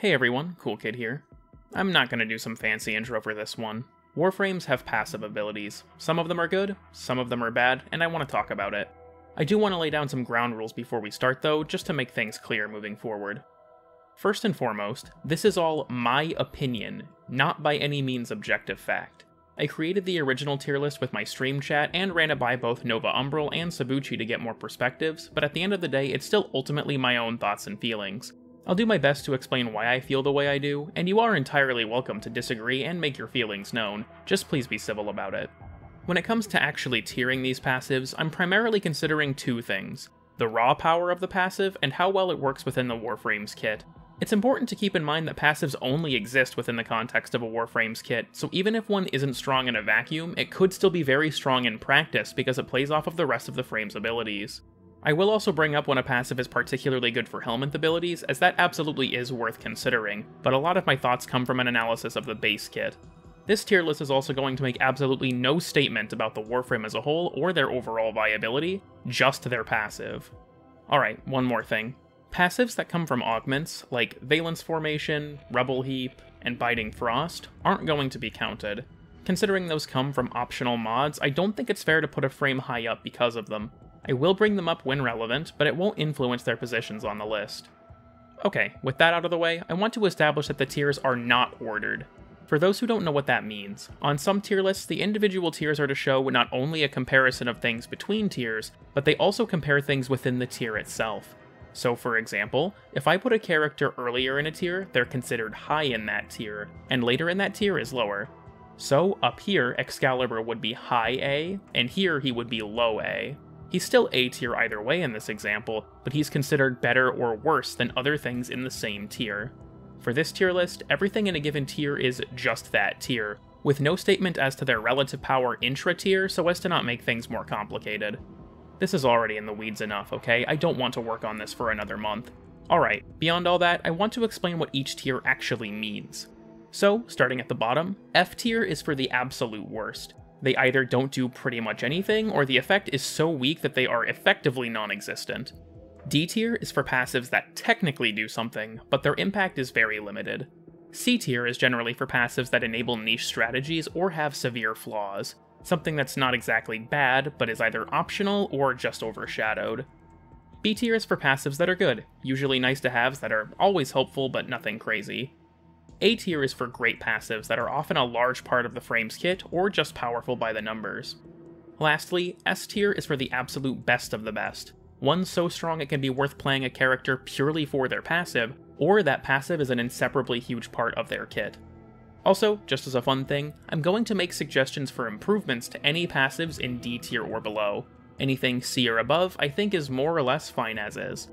Hey everyone, Cool Kid here. I'm not gonna do some fancy intro for this one. Warframes have passive abilities. Some of them are good, some of them are bad, and I want to talk about it. I do want to lay down some ground rules before we start though, just to make things clear moving forward. First and foremost, this is all my opinion, not by any means objective fact. I created the original tier list with my stream chat and ran it by both Nova Umbral and Sabuuchi to get more perspectives, but at the end of the day, it's still ultimately my own thoughts and feelings. I'll do my best to explain why I feel the way I do, and you are entirely welcome to disagree and make your feelings known, just please be civil about it. When it comes to actually tiering these passives, I'm primarily considering two things the raw power of the passive and how well it works within the Warframes kit. It's important to keep in mind that passives only exist within the context of a Warframes kit, so even if one isn't strong in a vacuum, it could still be very strong in practice because it plays off of the rest of the frame's abilities. I will also bring up when a passive is particularly good for Helminth abilities, as that absolutely is worth considering, but a lot of my thoughts come from an analysis of the base kit. This tier list is also going to make absolutely no statement about the Warframe as a whole or their overall viability, just their passive. Alright, one more thing. Passives that come from augments, like Valence Formation, Rebel Heap, and Biting Frost, aren't going to be counted. Considering those come from optional mods, I don't think it's fair to put a frame high up because of them, I will bring them up when relevant, but it won't influence their positions on the list. Okay, with that out of the way, I want to establish that the tiers are not ordered. For those who don't know what that means, on some tier lists, the individual tiers are to show not only a comparison of things between tiers, but they also compare things within the tier itself. So, for example, if I put a character earlier in a tier, they're considered high in that tier, and later in that tier is lower. So, up here, Excalibur would be high A, and here he would be low A. He's still A tier either way in this example, but he's considered better or worse than other things in the same tier. For this tier list, everything in a given tier is just that tier, with no statement as to their relative power intra-tier so as to not make things more complicated. This is already in the weeds enough, okay? I don't want to work on this for another month. Alright, beyond all that, I want to explain what each tier actually means. So, starting at the bottom, F tier is for the absolute worst. They either don't do pretty much anything, or the effect is so weak that they are effectively non existent. D tier is for passives that technically do something, but their impact is very limited. C tier is generally for passives that enable niche strategies or have severe flaws, something that's not exactly bad, but is either optional or just overshadowed. B tier is for passives that are good, usually nice to haves that are always helpful but nothing crazy. A tier is for great passives that are often a large part of the frame's kit or just powerful by the numbers. Lastly, S tier is for the absolute best of the best, one so strong it can be worth playing a character purely for their passive, or that passive is an inseparably huge part of their kit. Also, just as a fun thing, I'm going to make suggestions for improvements to any passives in D tier or below. Anything C or above I think is more or less fine as is.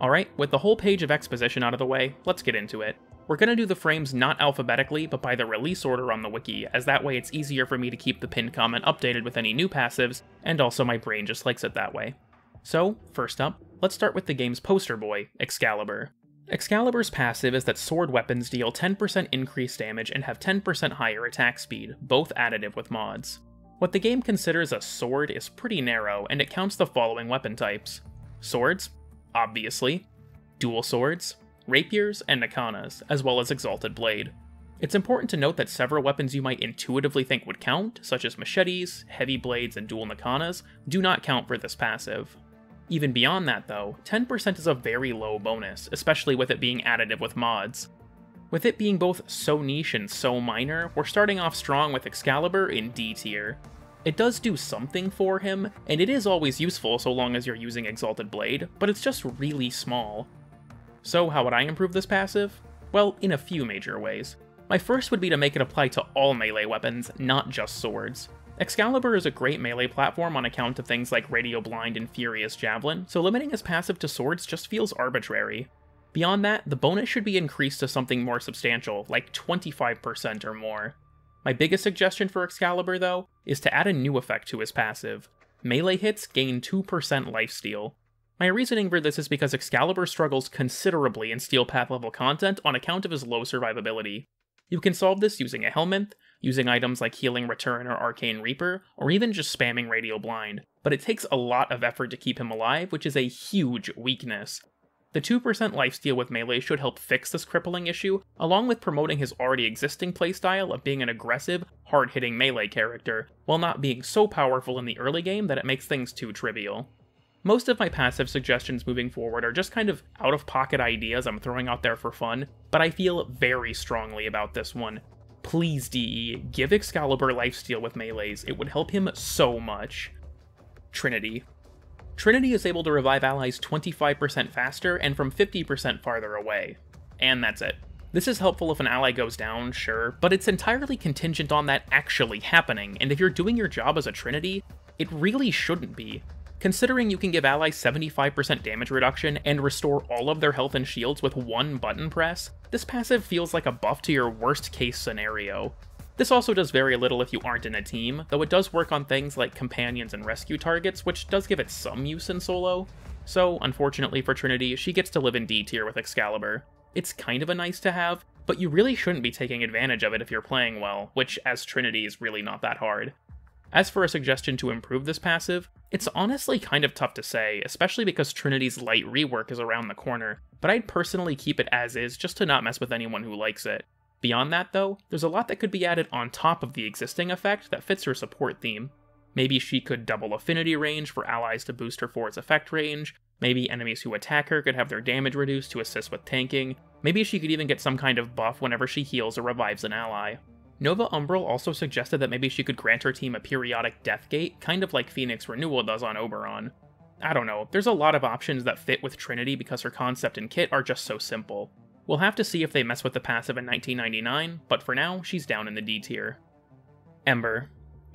Alright, with the whole page of exposition out of the way, let's get into it. We're going to do the frames not alphabetically, but by the release order on the wiki, as that way it's easier for me to keep the pinned comment updated with any new passives, and also my brain just likes it that way. So, first up, let's start with the game's poster boy, Excalibur. Excalibur's passive is that sword weapons deal 10% increased damage and have 10% higher attack speed, both additive with mods. What the game considers a sword is pretty narrow, and it counts the following weapon types. Swords, obviously. Dual swords, rapiers, and nikanas, as well as Exalted Blade. It's important to note that several weapons you might intuitively think would count, such as machetes, heavy blades, and dual nikanas, do not count for this passive. Even beyond that though, 10% is a very low bonus, especially with it being additive with mods. With it being both so niche and so minor, we're starting off strong with Excalibur in D tier. It does do something for him, and it is always useful so long as you're using Exalted Blade, but it's just really small. So how would I improve this passive? Well, in a few major ways. My first would be to make it apply to all melee weapons, not just swords. Excalibur is a great melee platform on account of things like Radial Blind and Furious Javelin, so limiting his passive to swords just feels arbitrary. Beyond that, the bonus should be increased to something more substantial, like 25% or more. My biggest suggestion for Excalibur, though, is to add a new effect to his passive. Melee hits gain 2% lifesteal. My reasoning for this is because Excalibur struggles considerably in Steel Path level content on account of his low survivability. You can solve this using a Helminth, using items like Healing Return or Arcane Reaper, or even just spamming Radial Blind, but it takes a lot of effort to keep him alive, which is a huge weakness. The 2% lifesteal with melee should help fix this crippling issue, along with promoting his already existing playstyle of being an aggressive, hard hitting melee character, while not being so powerful in the early game that it makes things too trivial. Most of my passive suggestions moving forward are just kind of out of pocket ideas I'm throwing out there for fun, but I feel very strongly about this one. Please, DE, give Excalibur lifesteal with melees, it would help him so much. Trinity. Trinity is able to revive allies 25% faster and from 50% farther away. And that's it. This is helpful if an ally goes down, sure, but it's entirely contingent on that actually happening, and if you're doing your job as a Trinity, it really shouldn't be. Considering you can give allies 75% damage reduction and restore all of their health and shields with one button press, this passive feels like a buff to your worst case scenario. This also does very little if you aren't in a team, though it does work on things like companions and rescue targets, which does give it some use in solo. So, unfortunately for Trinity, she gets to live in D tier with Excalibur. It's kind of a nice to have, but you really shouldn't be taking advantage of it if you're playing well, which as Trinity is really not that hard. As for a suggestion to improve this passive, it's honestly kind of tough to say, especially because Trinity's light rework is around the corner, but I'd personally keep it as is just to not mess with anyone who likes it. Beyond that, though, there's a lot that could be added on top of the existing effect that fits her support theme. Maybe she could double affinity range for allies to boost her force effect range, maybe enemies who attack her could have their damage reduced to assist with tanking, maybe she could even get some kind of buff whenever she heals or revives an ally. Nova Umbral also suggested that maybe she could grant her team a periodic death gate, kind of like Phoenix Renewal does on Oberon. I don't know, there's a lot of options that fit with Trinity because her concept and kit are just so simple. We'll have to see if they mess with the passive in 1999, but for now, she's down in the D tier. Ember.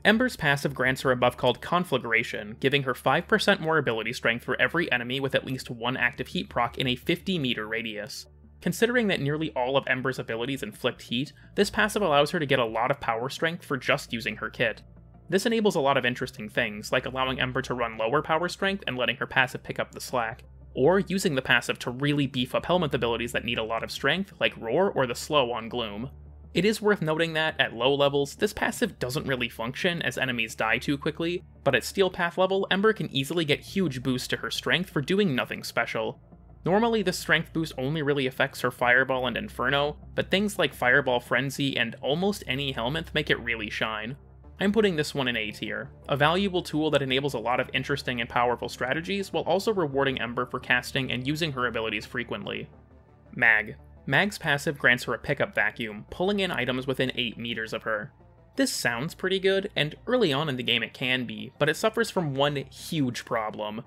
Ember's passive grants her a buff called Conflagration, giving her 5% more ability strength for every enemy with at least one active heat proc in a 50 meter radius. Considering that nearly all of Ember's abilities inflict heat, this passive allows her to get a lot of power strength for just using her kit. This enables a lot of interesting things, like allowing Ember to run lower power strength and letting her passive pick up the slack, or using the passive to really beef up Helminth abilities that need a lot of strength, like Roar or the Slow on Gloom. It is worth noting that, at low levels, this passive doesn't really function as enemies die too quickly, but at Steel Path level, Ember can easily get huge boosts to her strength for doing nothing special. Normally, this strength boost only really affects her Fireball and Inferno, but things like Fireball Frenzy and almost any Helminth make it really shine. I'm putting this one in A tier, a valuable tool that enables a lot of interesting and powerful strategies while also rewarding Ember for casting and using her abilities frequently. Mag. Mag's passive grants her a pickup vacuum, pulling in items within 8 meters of her. This sounds pretty good, and early on in the game it can be, but it suffers from one huge problem.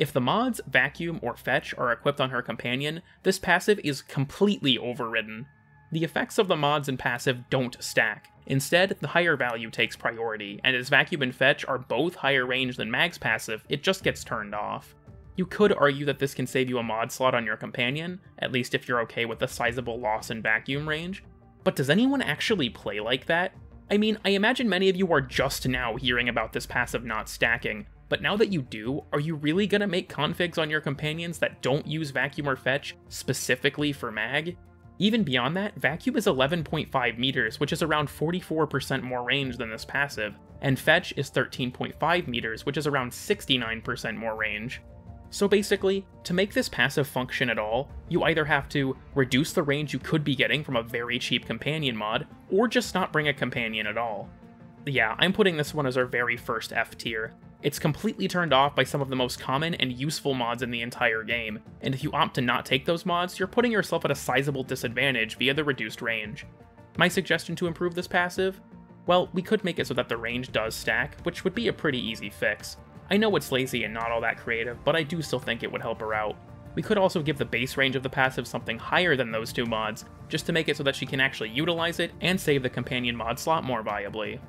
If the mods, Vacuum, or Fetch are equipped on her companion, this passive is completely overridden. The effects of the mods and passive don't stack, Instead, the higher value takes priority, and as Vacuum and Fetch are both higher range than Mag's passive, it just gets turned off. You could argue that this can save you a mod slot on your companion, at least if you're okay with a sizable loss in vacuum range, but does anyone actually play like that? I mean, I imagine many of you are just now hearing about this passive not stacking, but now that you do, are you really gonna make configs on your companions that don't use Vacuum or Fetch specifically for Mag? Even beyond that, Vacuum is 11.5 meters, which is around 44% more range than this passive, and Fetch is 13.5 meters, which is around 69% more range. So basically, to make this passive function at all, you either have to reduce the range you could be getting from a very cheap companion mod, or just not bring a companion at all. Yeah, I'm putting this one as our very first F tier, it's completely turned off by some of the most common and useful mods in the entire game, and if you opt to not take those mods, you're putting yourself at a sizable disadvantage via the reduced range. My suggestion to improve this passive? Well, we could make it so that the range does stack, which would be a pretty easy fix. I know it's lazy and not all that creative, but I do still think it would help her out. We could also give the base range of the passive something higher than those two mods, just to make it so that she can actually utilize it and save the companion mod slot more viably.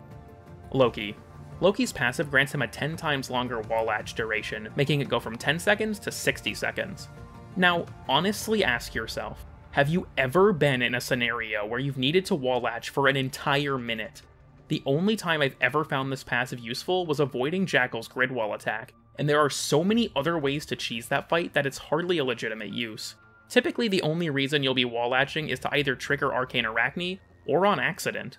Loki. Loki's passive grants him a 10 times longer wall latch duration, making it go from 10 seconds to 60 seconds. Now, honestly ask yourself, have you ever been in a scenario where you've needed to wall latch for an entire minute? The only time I've ever found this passive useful was avoiding Jackal's grid wall attack, and there are so many other ways to cheese that fight that it's hardly a legitimate use. Typically, the only reason you'll be wall latching is to either trigger Arcane Arachne or on accident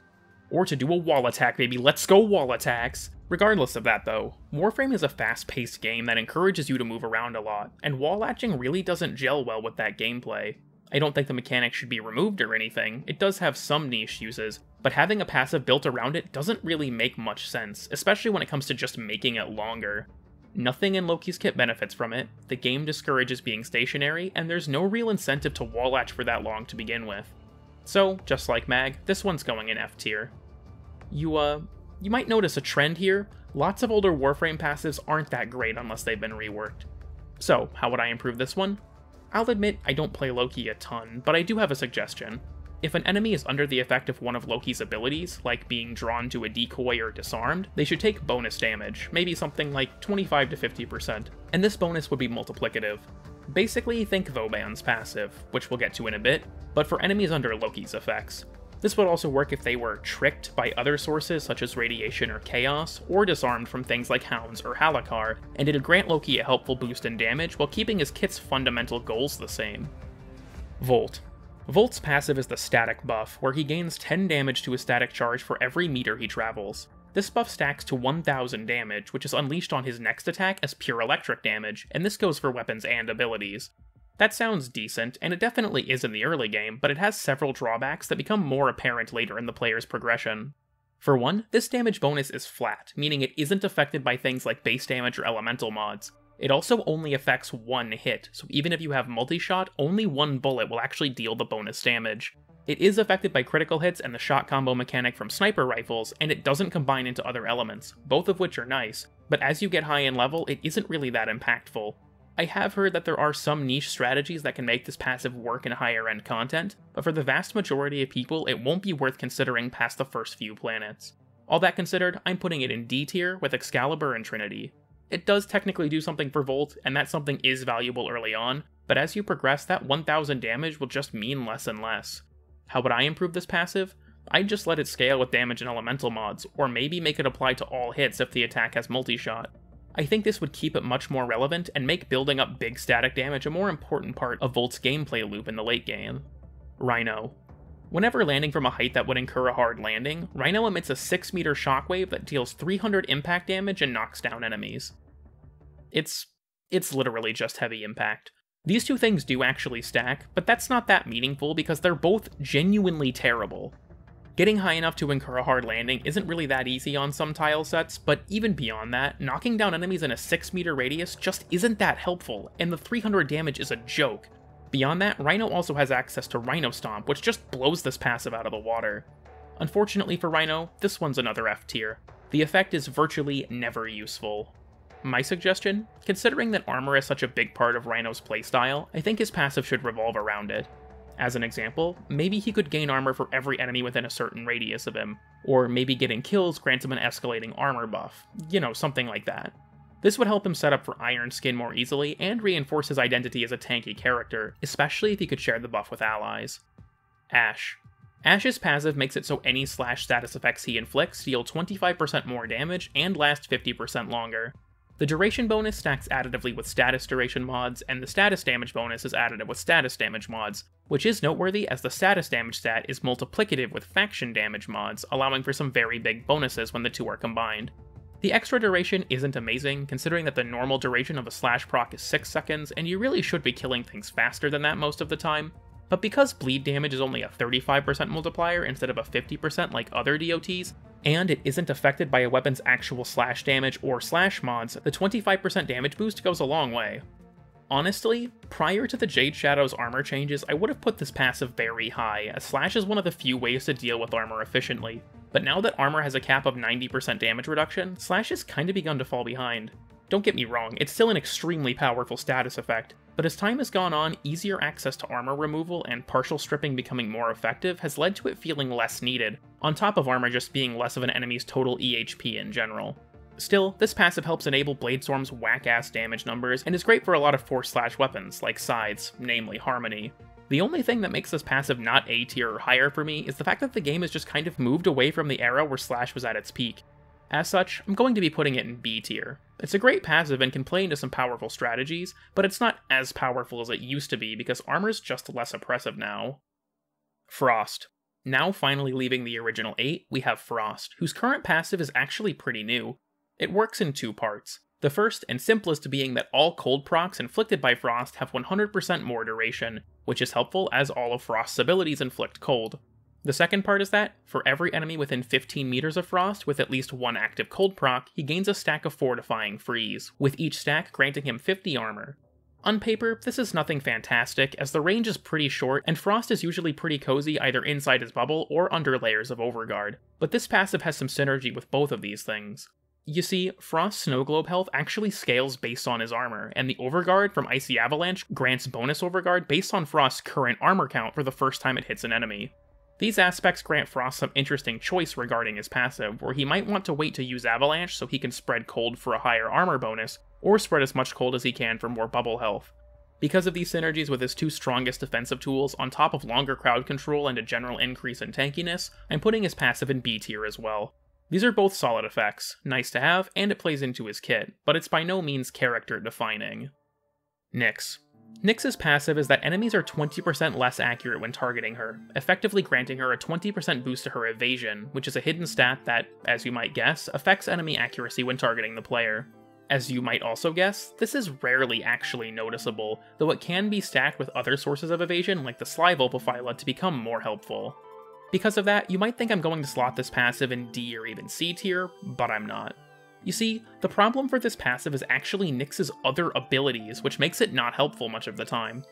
or to do a wall attack, baby. Let's go wall attacks. Regardless of that though, Warframe is a fast paced game that encourages you to move around a lot, and wall latching really doesn't gel well with that gameplay. I don't think the mechanic should be removed or anything, it does have some niche uses, but having a passive built around it doesn't really make much sense, especially when it comes to just making it longer. Nothing in Loki's kit benefits from it, the game discourages being stationary, and there's no real incentive to wall latch for that long to begin with. So, just like Mag, this one's going in F tier. You, uh, you might notice a trend here. Lots of older Warframe passives aren't that great unless they've been reworked. So, how would I improve this one? I'll admit I don't play Loki a ton, but I do have a suggestion. If an enemy is under the effect of one of Loki's abilities, like being drawn to a decoy or disarmed, they should take bonus damage, maybe something like 25 to 50%, and this bonus would be multiplicative. Basically, think Vauban's passive, which we'll get to in a bit, but for enemies under Loki's effects. This would also work if they were tricked by other sources such as radiation or chaos, or disarmed from things like hounds or Halikar, and it'd grant Loki a helpful boost in damage while keeping his kit's fundamental goals the same. Volt. Volt's passive is the static buff, where he gains 10 damage to a static charge for every meter he travels. This buff stacks to 1000 damage, which is unleashed on his next attack as pure electric damage, and this goes for weapons and abilities. That sounds decent, and it definitely is in the early game, but it has several drawbacks that become more apparent later in the player's progression. For one, this damage bonus is flat, meaning it isn't affected by things like base damage or elemental mods. It also only affects one hit, so even if you have multi-shot, only one bullet will actually deal the bonus damage. It is affected by critical hits and the shot combo mechanic from sniper rifles, and it doesn't combine into other elements, both of which are nice, but as you get high in level, it isn't really that impactful. I have heard that there are some niche strategies that can make this passive work in higher end content, but for the vast majority of people, it won't be worth considering past the first few planets. All that considered, I'm putting it in D tier with Excalibur and Trinity. It does technically do something for Volt, and that something is valuable early on, but as you progress, that 1000 damage will just mean less and less. How would I improve this passive? I'd just let it scale with damage and elemental mods, or maybe make it apply to all hits if the attack has multi-shot. I think this would keep it much more relevant and make building up big static damage a more important part of Volt's gameplay loop in the late game. Rhino. Whenever landing from a height that would incur a hard landing, Rhino emits a 6 meter shockwave that deals 300 impact damage and knocks down enemies. It's it's literally just heavy impact. These two things do actually stack, but that's not that meaningful because they're both genuinely terrible. Getting high enough to incur a hard landing isn't really that easy on some tile sets, but even beyond that, knocking down enemies in a 6 meter radius just isn't that helpful, and the 300 damage is a joke. Beyond that, Rhino also has access to Rhino Stomp, which just blows this passive out of the water. Unfortunately for Rhino, this one's another F tier. The effect is virtually never useful. My suggestion? Considering that armor is such a big part of Rhino's playstyle, I think his passive should revolve around it. As an example, maybe he could gain armor for every enemy within a certain radius of him, or maybe getting kills grants him an escalating armor buff, you know, something like that. This would help him set up for Iron Skin more easily and reinforce his identity as a tanky character, especially if he could share the buff with allies. Ash. Ash's passive makes it so any slash status effects he inflicts deal 25% more damage and last 50% longer. The duration bonus stacks additively with status duration mods, and the status damage bonus is additive with status damage mods, which is noteworthy as the status damage stat is multiplicative with faction damage mods, allowing for some very big bonuses when the two are combined. The extra duration isn't amazing, considering that the normal duration of a slash proc is 6 seconds, and you really should be killing things faster than that most of the time, but because bleed damage is only a 35% multiplier instead of a 50% like other DOTs, and it isn't affected by a weapon's actual slash damage or slash mods, the 25% damage boost goes a long way. Honestly, prior to the Jade Shadow's armor changes, I would have put this passive very high, as slash is one of the few ways to deal with armor efficiently, but now that armor has a cap of 90% damage reduction, slash has kinda begun to fall behind. Don't get me wrong, it's still an extremely powerful status effect, but as time has gone on, easier access to armor removal and partial stripping becoming more effective has led to it feeling less needed, on top of armor just being less of an enemy's total EHP in general. Still, this passive helps enable Bladestorm's whack-ass damage numbers and is great for a lot of force slash weapons, like sides, namely Harmony. The only thing that makes this passive not A tier or higher for me is the fact that the game has just kind of moved away from the era where Slash was at its peak, as such, I'm going to be putting it in B tier. It's a great passive and can play into some powerful strategies, but it's not as powerful as it used to be because armor's just less oppressive now. Frost. Now finally leaving the original 8, we have Frost, whose current passive is actually pretty new. It works in two parts. The first and simplest being that all cold procs inflicted by Frost have 100% more duration, which is helpful as all of Frost's abilities inflict cold. The second part is that, for every enemy within 15 meters of Frost with at least one active cold proc, he gains a stack of Fortifying Freeze, with each stack granting him 50 armor. On paper, this is nothing fantastic, as the range is pretty short and Frost is usually pretty cozy either inside his bubble or under layers of Overguard, but this passive has some synergy with both of these things. You see, Frost's Snow Globe health actually scales based on his armor, and the Overguard from Icy Avalanche grants bonus Overguard based on Frost's current armor count for the first time it hits an enemy. These aspects grant Frost some interesting choice regarding his passive, where he might want to wait to use Avalanche so he can spread cold for a higher armor bonus, or spread as much cold as he can for more bubble health. Because of these synergies with his two strongest defensive tools, on top of longer crowd control and a general increase in tankiness, I'm putting his passive in B tier as well. These are both solid effects, nice to have, and it plays into his kit, but it's by no means character defining. Nyx. Nyx's passive is that enemies are 20% less accurate when targeting her, effectively granting her a 20% boost to her evasion, which is a hidden stat that, as you might guess, affects enemy accuracy when targeting the player. As you might also guess, this is rarely actually noticeable, though it can be stacked with other sources of evasion like the Sly Vulpaphyla to become more helpful. Because of that, you might think I'm going to slot this passive in D or even C tier, but I'm not. You see, the problem for this passive is actually Nyx's other abilities, which makes it not helpful much of the time.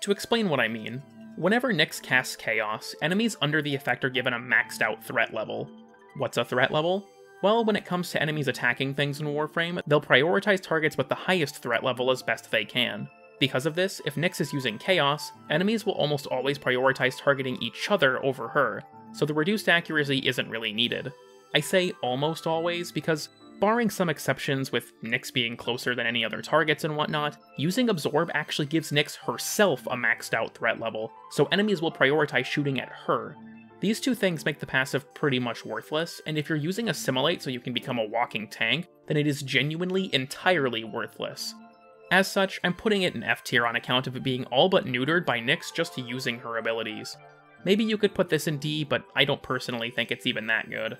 To explain what I mean, whenever Nyx casts Chaos, enemies under the effect are given a maxed out threat level. What's a threat level? Well, when it comes to enemies attacking things in Warframe, they'll prioritize targets with the highest threat level as best they can. Because of this, if Nyx is using Chaos, enemies will almost always prioritize targeting each other over her, so the reduced accuracy isn't really needed. I say almost always because, barring some exceptions with Nyx being closer than any other targets and whatnot, using Absorb actually gives Nyx herself a maxed out threat level, so enemies will prioritize shooting at her. These two things make the passive pretty much worthless, and if you're using Assimilate so you can become a walking tank, then it is genuinely entirely worthless. As such, I'm putting it in F tier on account of it being all but neutered by Nyx just using her abilities. Maybe you could put this in D, but I don't personally think it's even that good.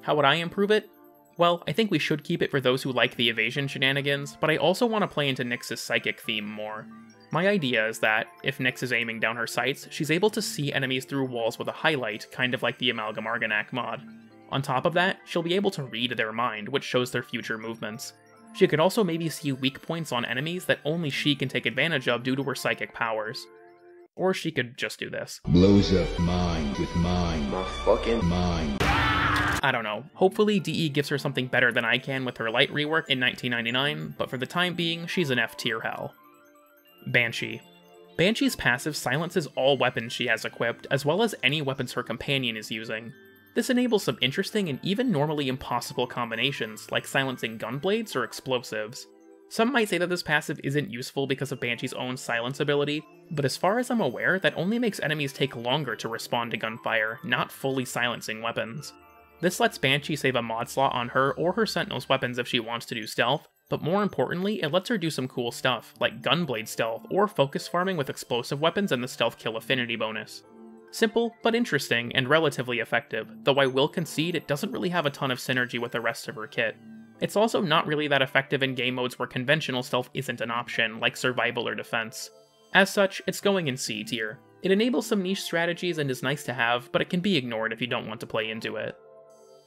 How would I improve it? Well, I think we should keep it for those who like the evasion shenanigans, but I also want to play into Nyx's psychic theme more. My idea is that, if Nyx is aiming down her sights, she's able to see enemies through walls with a highlight, kind of like the Amalgam Argonak mod. On top of that, she'll be able to read their mind, which shows their future movements. She could also maybe see weak points on enemies that only she can take advantage of due to her psychic powers. Or she could just do this. Blows up mind with mind. My fucking Mind. I don't know. Hopefully DE gives her something better than I can with her light rework in 1999, but for the time being, she's an F tier hell. Banshee. Banshee's passive silences all weapons she has equipped, as well as any weapons her companion is using. This enables some interesting and even normally impossible combinations, like silencing gunblades or explosives. Some might say that this passive isn't useful because of Banshee's own silence ability, but as far as I'm aware, that only makes enemies take longer to respond to gunfire, not fully silencing weapons. This lets Banshee save a mod slot on her or her Sentinel's weapons if she wants to do stealth, but more importantly, it lets her do some cool stuff, like gunblade stealth or focus farming with explosive weapons and the stealth kill affinity bonus. Simple, but interesting, and relatively effective, though I will concede it doesn't really have a ton of synergy with the rest of her kit. It's also not really that effective in game modes where conventional stealth isn't an option, like survival or defense. As such, it's going in C tier. It enables some niche strategies and is nice to have, but it can be ignored if you don't want to play into it.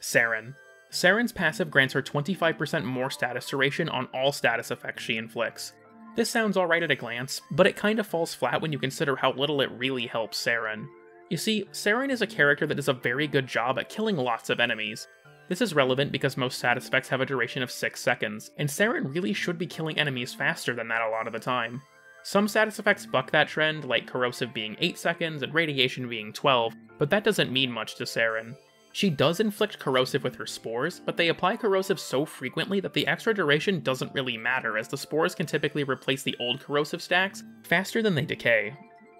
Saryn. Saryn's passive grants her 25% more status duration on all status effects she inflicts. This sounds alright at a glance, but it kinda falls flat when you consider how little it really helps Saryn. You see, Saryn is a character that does a very good job at killing lots of enemies. This is relevant because most status effects have a duration of 6 seconds, and Saryn really should be killing enemies faster than that a lot of the time. Some status effects buck that trend, like Corrosive being 8 seconds and Radiation being 12, but that doesn't mean much to Saryn. She does inflict corrosive with her spores, but they apply corrosive so frequently that the extra duration doesn't really matter, as the spores can typically replace the old corrosive stacks faster than they decay.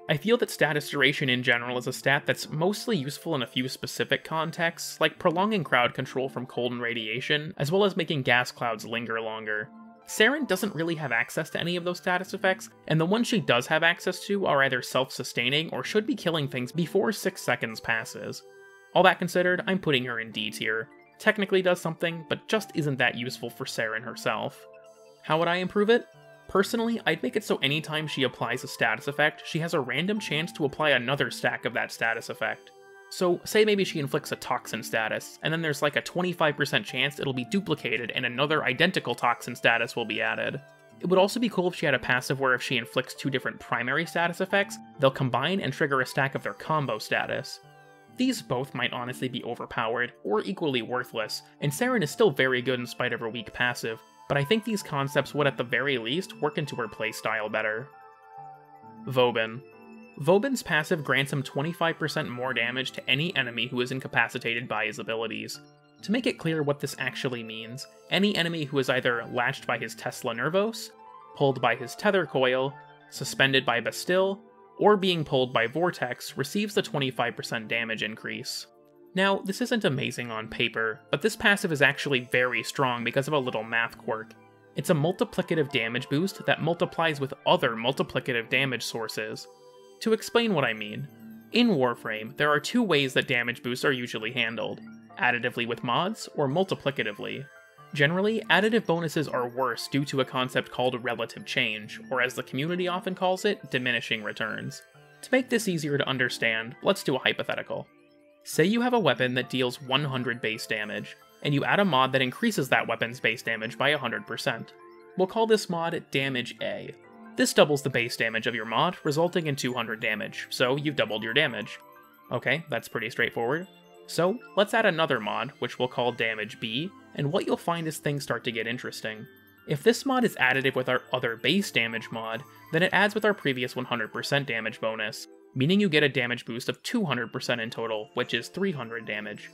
I feel that status duration in general is a stat that's mostly useful in a few specific contexts, like prolonging crowd control from cold and radiation, as well as making gas clouds linger longer. Saryn doesn't really have access to any of those status effects, and the ones she does have access to are either self-sustaining or should be killing things before 6 seconds passes. All that considered, I'm putting her in D tier. technically does something, but just isn't that useful for Saryn herself. How would I improve it? Personally, I'd make it so anytime she applies a status effect, she has a random chance to apply another stack of that status effect. So, say maybe she inflicts a toxin status, and then there's like a 25% chance it'll be duplicated and another identical toxin status will be added. It would also be cool if she had a passive where if she inflicts two different primary status effects, they'll combine and trigger a stack of their combo status. These both might honestly be overpowered, or equally worthless, and Saryn is still very good in spite of her weak passive, but I think these concepts would at the very least work into her playstyle better. Vauban. Vauban's passive grants him 25% more damage to any enemy who is incapacitated by his abilities. To make it clear what this actually means, any enemy who is either latched by his Tesla Nervos, pulled by his Tether Coil, suspended by Bastille, or being pulled by Vortex receives the 25% damage increase. Now, this isn't amazing on paper, but this passive is actually very strong because of a little math quirk. It's a multiplicative damage boost that multiplies with other multiplicative damage sources. To explain what I mean, in Warframe, there are two ways that damage boosts are usually handled additively with mods or multiplicatively. Generally, additive bonuses are worse due to a concept called relative change, or as the community often calls it, diminishing returns. To make this easier to understand, let's do a hypothetical. Say you have a weapon that deals 100 base damage, and you add a mod that increases that weapon's base damage by 100%. We'll call this mod Damage A. This doubles the base damage of your mod, resulting in 200 damage, so you've doubled your damage. Okay, that's pretty straightforward. So, let's add another mod, which we'll call Damage B, and what you'll find is things start to get interesting. If this mod is additive with our other base damage mod, then it adds with our previous 100% damage bonus, meaning you get a damage boost of 200% in total, which is 300 damage.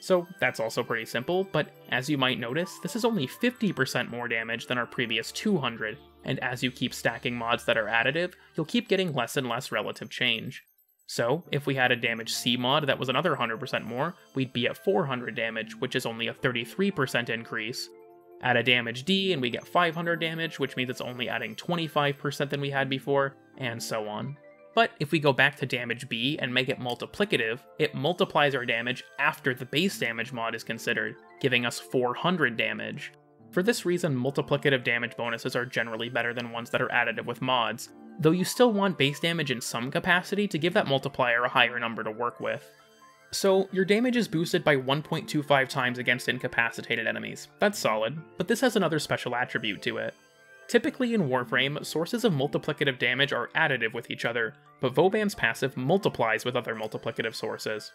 So that's also pretty simple, but as you might notice, this is only 50% more damage than our previous 200, and as you keep stacking mods that are additive, you'll keep getting less and less relative change. So, if we had a damage C mod that was another 100% more, we'd be at 400 damage, which is only a 33% increase. Add a damage D and we get 500 damage, which means it's only adding 25% than we had before, and so on. But if we go back to damage B and make it multiplicative, it multiplies our damage after the base damage mod is considered, giving us 400 damage. For this reason, multiplicative damage bonuses are generally better than ones that are additive with mods, though you still want base damage in some capacity to give that multiplier a higher number to work with. So, your damage is boosted by 1.25 times against incapacitated enemies. That's solid, but this has another special attribute to it. Typically in Warframe, sources of multiplicative damage are additive with each other, but Vauban's passive multiplies with other multiplicative sources.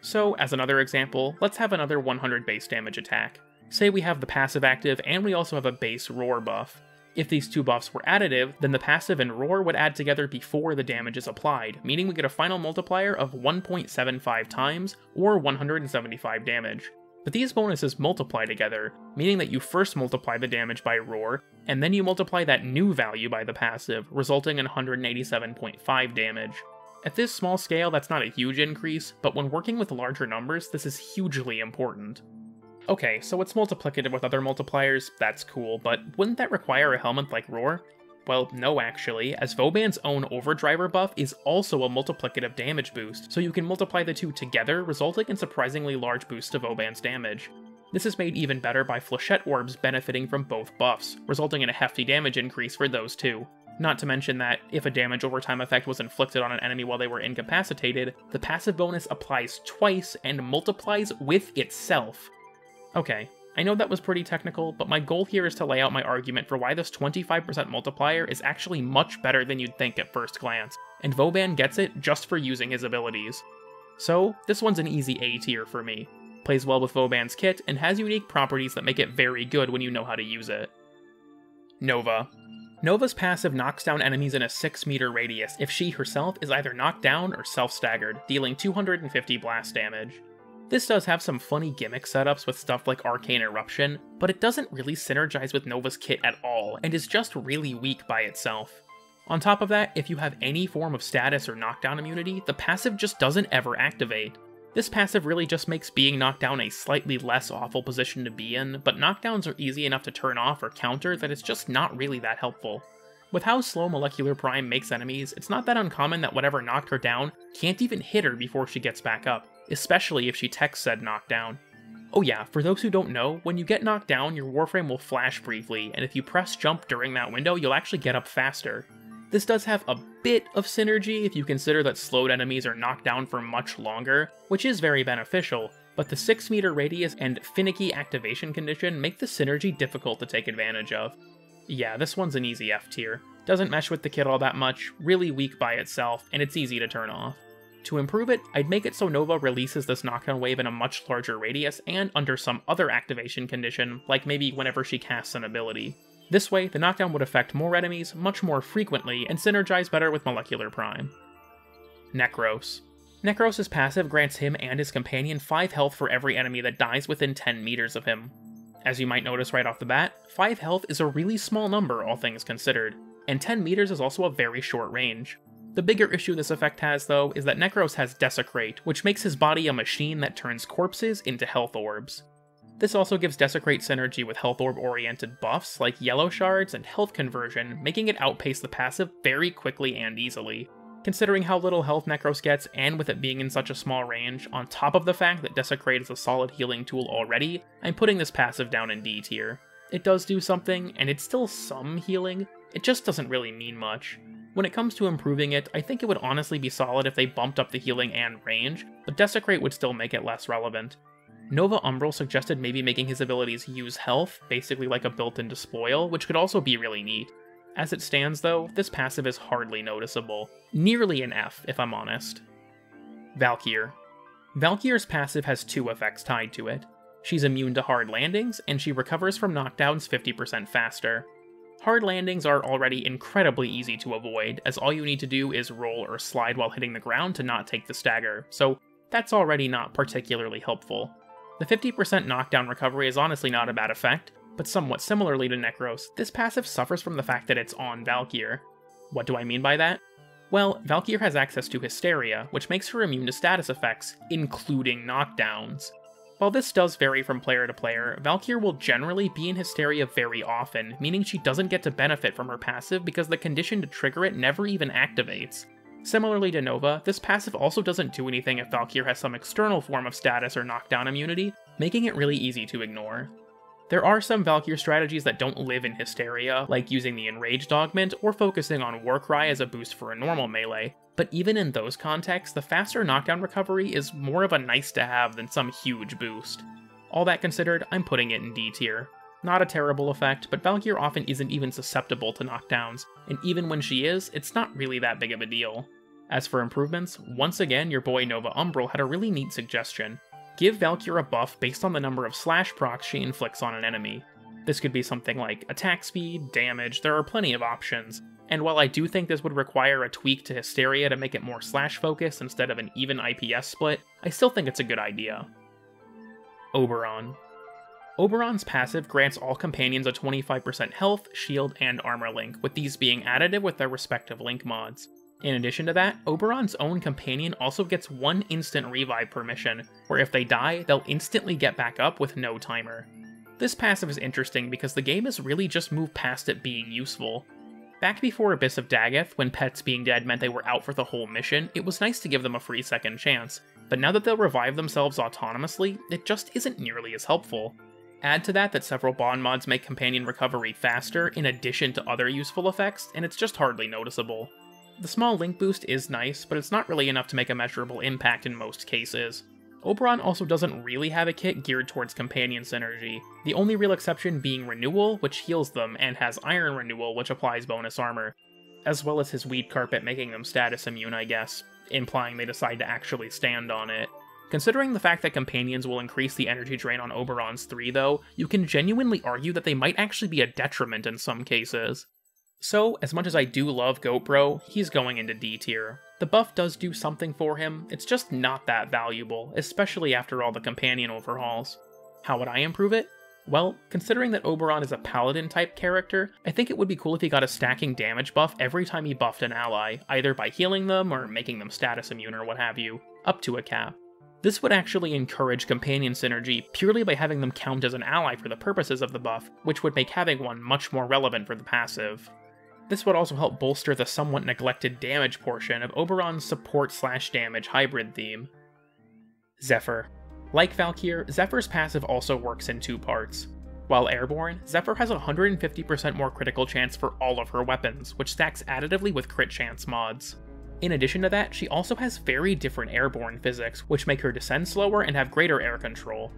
So, as another example, let's have another 100 base damage attack. Say we have the passive active and we also have a base roar buff. If these two buffs were additive, then the passive and roar would add together before the damage is applied, meaning we get a final multiplier of 1.75 times, or 175 damage. But these bonuses multiply together, meaning that you first multiply the damage by Roar, and then you multiply that new value by the passive, resulting in 187.5 damage. At this small scale, that's not a huge increase, but when working with larger numbers, this is hugely important. Okay, so it's multiplicative with other multipliers, that's cool, but wouldn't that require a Helminth like Roar? Well, no actually, as Vauban's own Overdriver buff is also a multiplicative damage boost, so you can multiply the two together, resulting in surprisingly large boosts to Vauban's damage. This is made even better by Flechette Orbs benefiting from both buffs, resulting in a hefty damage increase for those two. Not to mention that, if a damage over time effect was inflicted on an enemy while they were incapacitated, the passive bonus applies twice and multiplies with itself. Okay, I know that was pretty technical, but my goal here is to lay out my argument for why this 25% multiplier is actually much better than you'd think at first glance, and Vauban gets it just for using his abilities. So, this one's an easy A tier for me. Plays well with Vauban's kit, and has unique properties that make it very good when you know how to use it. Nova. Nova's passive knocks down enemies in a 6 meter radius if she herself is either knocked down or self staggered, dealing 250 blast damage. This does have some funny gimmick setups with stuff like Arcane Eruption, but it doesn't really synergize with Nova's kit at all, and is just really weak by itself. On top of that, if you have any form of status or knockdown immunity, the passive just doesn't ever activate. This passive really just makes being knocked down a slightly less awful position to be in, but knockdowns are easy enough to turn off or counter that it's just not really that helpful. With how slow Molecular Prime makes enemies, it's not that uncommon that whatever knocked her down can't even hit her before she gets back up, especially if she techs said knockdown. Oh yeah, for those who don't know, when you get knocked down, your Warframe will flash briefly, and if you press jump during that window, you'll actually get up faster. This does have a bit of synergy if you consider that slowed enemies are knocked down for much longer, which is very beneficial, but the 6 meter radius and finicky activation condition make the synergy difficult to take advantage of. Yeah, this one's an easy F tier. Doesn't mesh with the kit all that much, really weak by itself, and it's easy to turn off. To improve it, I'd make it so Nova releases this knockdown wave in a much larger radius and under some other activation condition, like maybe whenever she casts an ability. This way, the knockdown would affect more enemies much more frequently and synergize better with Molecular Prime. Nekros. Nekros' passive grants him and his companion 5 health for every enemy that dies within 10 meters of him. As you might notice right off the bat, 5 health is a really small number, all things considered, and 10 meters is also a very short range. The bigger issue this effect has, though, is that Nekros has Desecrate, which makes his body a machine that turns corpses into health orbs. This also gives Desecrate synergy with health orb oriented buffs like Yellow Shards and Health Conversion, making it outpace the passive very quickly and easily. Considering how little health Nekros gets, and with it being in such a small range, on top of the fact that Desecrate is a solid healing tool already, I'm putting this passive down in D tier. It does do something, and it's still some healing, it just doesn't really mean much. When it comes to improving it, I think it would honestly be solid if they bumped up the healing and range, but Desecrate would still make it less relevant. Nova Umbral suggested maybe making his abilities use health, basically like a built-in despoil, which could also be really neat. As it stands though, this passive is hardly noticeable. Nearly an F, if I'm honest. Valkyr. Valkyr's passive has two effects tied to it. She's immune to hard landings, and she recovers from knockdowns 50% faster. Hard landings are already incredibly easy to avoid, as all you need to do is roll or slide while hitting the ground to not take the stagger, so that's already not particularly helpful. The 50% knockdown recovery is honestly not a bad effect, but somewhat similarly to Nekros, this passive suffers from the fact that it's on Valkyr. What do I mean by that? Well, Valkyr has access to Hysteria, which makes her immune to status effects, including knockdowns. While this does vary from player to player, Valkyr will generally be in Hysteria very often, meaning she doesn't get to benefit from her passive because the condition to trigger it never even activates. Similarly to Nova, this passive also doesn't do anything if Valkyr has some external form of status or knockdown immunity, making it really easy to ignore. There are some Valkyr strategies that don't live in Hysteria, like using the Enraged Augment or focusing on Warcry as a boost for a normal melee, but even in those contexts, the faster knockdown recovery is more of a nice to have than some huge boost. All that considered, I'm putting it in D tier. Not a terrible effect, but Valkyr often isn't even susceptible to knockdowns, and even when she is, it's not really that big of a deal. As for improvements, once again your boy Nova Umbral had a really neat suggestion. Give Valkyr a buff based on the number of slash procs she inflicts on an enemy. This could be something like attack speed, damage, there are plenty of options, and while I do think this would require a tweak to Hysteria to make it more slash focused instead of an even IPS split, I still think it's a good idea. Oberon. Oberon's passive grants all companions a 25% health, shield, and armor link, with these being additive with their respective link mods. In addition to that, Oberon's own companion also gets one instant revive per mission, where if they die, they'll instantly get back up with no timer. This passive is interesting because the game has really just moved past it being useful. Back before Abyss of Dagath, when pets being dead meant they were out for the whole mission, it was nice to give them a free second chance, but now that they'll revive themselves autonomously, it just isn't nearly as helpful. Add to that that several bond mods make companion recovery faster in addition to other useful effects, and it's just hardly noticeable. The small link boost is nice, but it's not really enough to make a measurable impact in most cases. Oberon also doesn't really have a kit geared towards companion synergy, the only real exception being Renewal, which heals them, and has Iron Renewal, which applies bonus armor, as well as his Weed Carpet making them status immune, I guess, implying they decide to actually stand on it. Considering the fact that companions will increase the energy drain on Oberon's 3, though, you can genuinely argue that they might actually be a detriment in some cases. So, as much as I do love Goat Bro, he's going into D tier. The buff does do something for him, it's just not that valuable, especially after all the companion overhauls. How would I improve it? Well, considering that Oberon is a paladin type character, I think it would be cool if he got a stacking damage buff every time he buffed an ally, either by healing them or making them status immune or what have you, up to a cap. This would actually encourage companion synergy purely by having them count as an ally for the purposes of the buff, which would make having one much more relevant for the passive. This would also help bolster the somewhat neglected damage portion of Oberon's support slash damage hybrid theme. Zephyr. Like Valkyr, Zephyr's passive also works in two parts. While airborne, Zephyr has 150% more critical chance for all of her weapons, which stacks additively with crit chance mods. In addition to that, she also has very different airborne physics, which make her descend slower and have greater air control.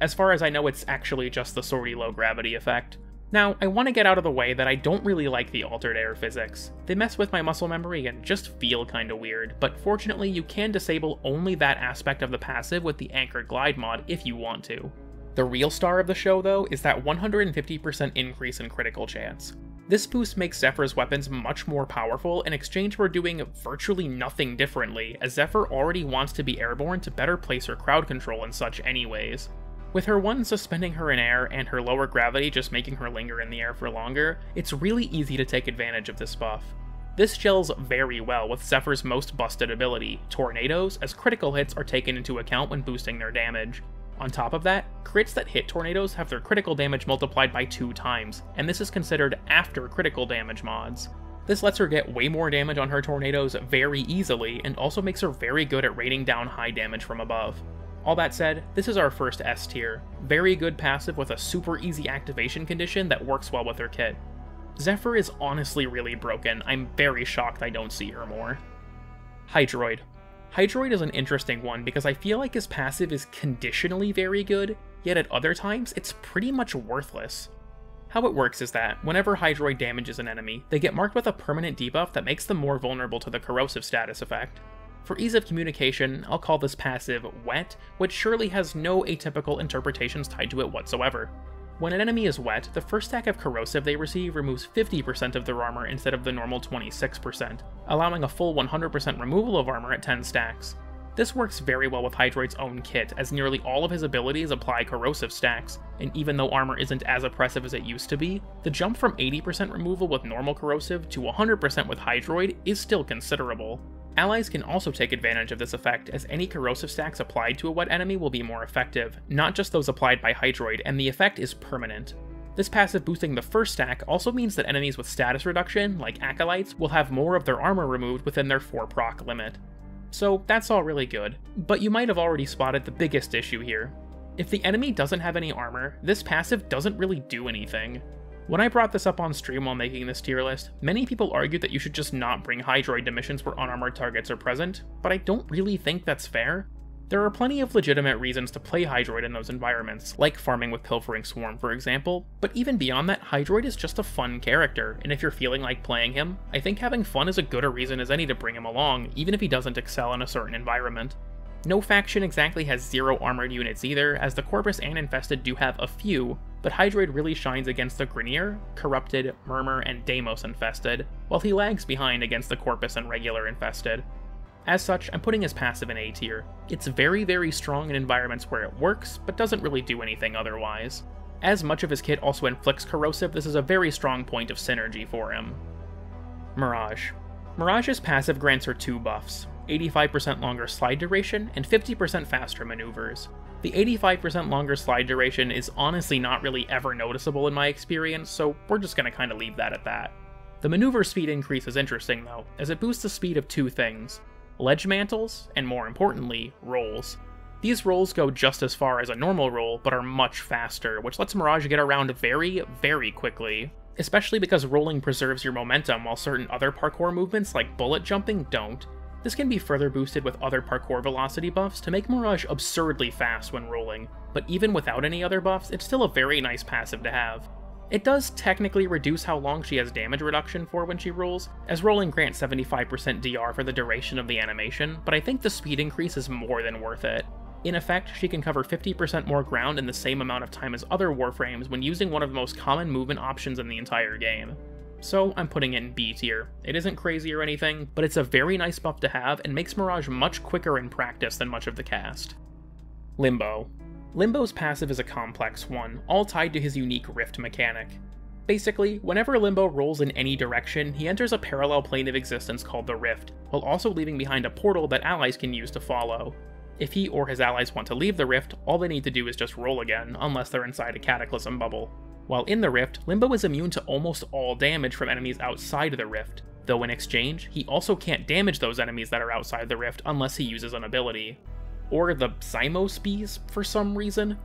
As far as I know, it's actually just the sortie low gravity effect. Now, I want to get out of the way that I don't really like the altered air physics. They mess with my muscle memory and just feel kinda weird, but fortunately you can disable only that aspect of the passive with the Anchored Glide mod if you want to. The real star of the show, though, is that 150% increase in critical chance. This boost makes Zephyr's weapons much more powerful in exchange for doing virtually nothing differently, as Zephyr already wants to be airborne to better place her crowd control and such anyways. With her one suspending her in air and her lower gravity just making her linger in the air for longer, it's really easy to take advantage of this buff. This gels very well with Zephyr's most busted ability, Tornadoes, as critical hits are taken into account when boosting their damage. On top of that, crits that hit tornadoes have their critical damage multiplied by two times, and this is considered after critical damage mods. This lets her get way more damage on her tornadoes very easily, and also makes her very good at raining down high damage from above. All that said, this is our first S tier. Very good passive with a super easy activation condition that works well with her kit. Zephyr is honestly really broken, I'm very shocked I don't see her more. Hydroid. Hydroid is an interesting one because I feel like his passive is conditionally very good, yet at other times it's pretty much worthless. How it works is that, whenever Hydroid damages an enemy, they get marked with a permanent debuff that makes them more vulnerable to the corrosive status effect. For ease of communication, I'll call this passive Wet, which surely has no atypical interpretations tied to it whatsoever. When an enemy is wet, the first stack of corrosive they receive removes 50% of their armor instead of the normal 26%, allowing a full 100% removal of armor at 10 stacks. This works very well with Hydroid's own kit, as nearly all of his abilities apply corrosive stacks, and even though armor isn't as oppressive as it used to be, the jump from 80% removal with normal corrosive to 100% with Hydroid is still considerable. Allies can also take advantage of this effect, as any corrosive stacks applied to a wet enemy will be more effective, not just those applied by Hydroid, and the effect is permanent. This passive boosting the first stack also means that enemies with status reduction, like Acolytes, will have more of their armor removed within their 4 proc limit. So that's all really good, but you might have already spotted the biggest issue here. If the enemy doesn't have any armor, this passive doesn't really do anything. When I brought this up on stream while making this tier list, many people argued that you should just not bring Hydroid to missions where unarmored targets are present, but I don't really think that's fair. There are plenty of legitimate reasons to play Hydroid in those environments, like farming with Pilfering Swarm for example, but even beyond that, Hydroid is just a fun character, and if you're feeling like playing him, I think having fun is a good a reason as any to bring him along, even if he doesn't excel in a certain environment. No faction exactly has zero armored units either, as the Corpus and Infested do have a few, but Hydroid really shines against the Grineer, Corrupted, Murmur, and Deimos Infested, while he lags behind against the Corpus and regular Infested. As such, I'm putting his passive in A tier. It's very, very strong in environments where it works, but doesn't really do anything otherwise. As much of his kit also inflicts corrosive, this is a very strong point of synergy for him. Mirage. Mirage's passive grants her two buffs 85% longer slide duration and 50% faster maneuvers. The 85% longer slide duration is honestly not really ever noticeable in my experience, so we're just gonna kinda leave that at that. The maneuver speed increase is interesting though, as it boosts the speed of two things ledge mantles, and more importantly, rolls. These rolls go just as far as a normal roll, but are much faster, which lets Mirage get around very, very quickly. Especially because rolling preserves your momentum while certain other parkour movements like bullet jumping don't. This can be further boosted with other parkour velocity buffs to make Mirage absurdly fast when rolling, but even without any other buffs, it's still a very nice passive to have. It does technically reduce how long she has damage reduction for when she rolls, as rolling grants 75% DR for the duration of the animation, but I think the speed increase is more than worth it. In effect, she can cover 50% more ground in the same amount of time as other Warframes when using one of the most common movement options in the entire game so I'm putting it in B tier. It isn't crazy or anything, but it's a very nice buff to have and makes Mirage much quicker in practice than much of the cast. Limbo. Limbo's passive is a complex one, all tied to his unique rift mechanic. Basically, whenever Limbo rolls in any direction, he enters a parallel plane of existence called the Rift, while also leaving behind a portal that allies can use to follow. If he or his allies want to leave the Rift, all they need to do is just roll again, unless they're inside a Cataclysm bubble. While in the Rift, Limbo is immune to almost all damage from enemies outside the Rift, though in exchange, he also can't damage those enemies that are outside the Rift unless he uses an ability. Or the Zymos bees for some reason.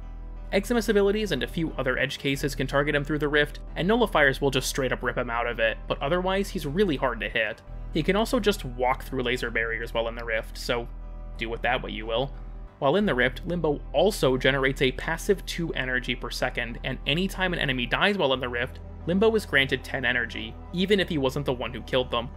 Eximus abilities and a few other edge cases can target him through the rift, and nullifiers will just straight up rip him out of it, but otherwise he's really hard to hit. He can also just walk through laser barriers while in the rift, so do with that what you will. While in the rift, Limbo also generates a passive 2 energy per second, and anytime an enemy dies while in the rift, Limbo is granted 10 energy, even if he wasn't the one who killed them.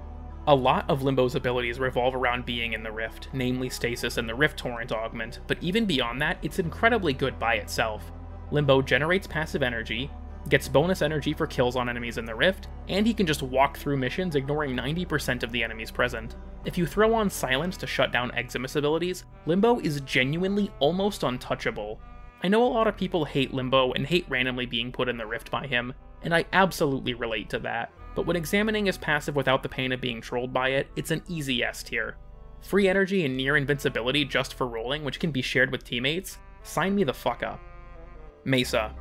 A lot of Limbo's abilities revolve around being in the Rift, namely Stasis and the Rift Torrent augment, but even beyond that, it's incredibly good by itself. Limbo generates passive energy, gets bonus energy for kills on enemies in the Rift, and he can just walk through missions ignoring 90% of the enemies present. If you throw on Silence to shut down Eximus abilities, Limbo is genuinely almost untouchable. I know a lot of people hate Limbo and hate randomly being put in the Rift by him, and I absolutely relate to that, but when examining his passive without the pain of being trolled by it, it's an easy S tier. Free energy and near invincibility just for rolling, which can be shared with teammates, sign me the fuck up. Mesa.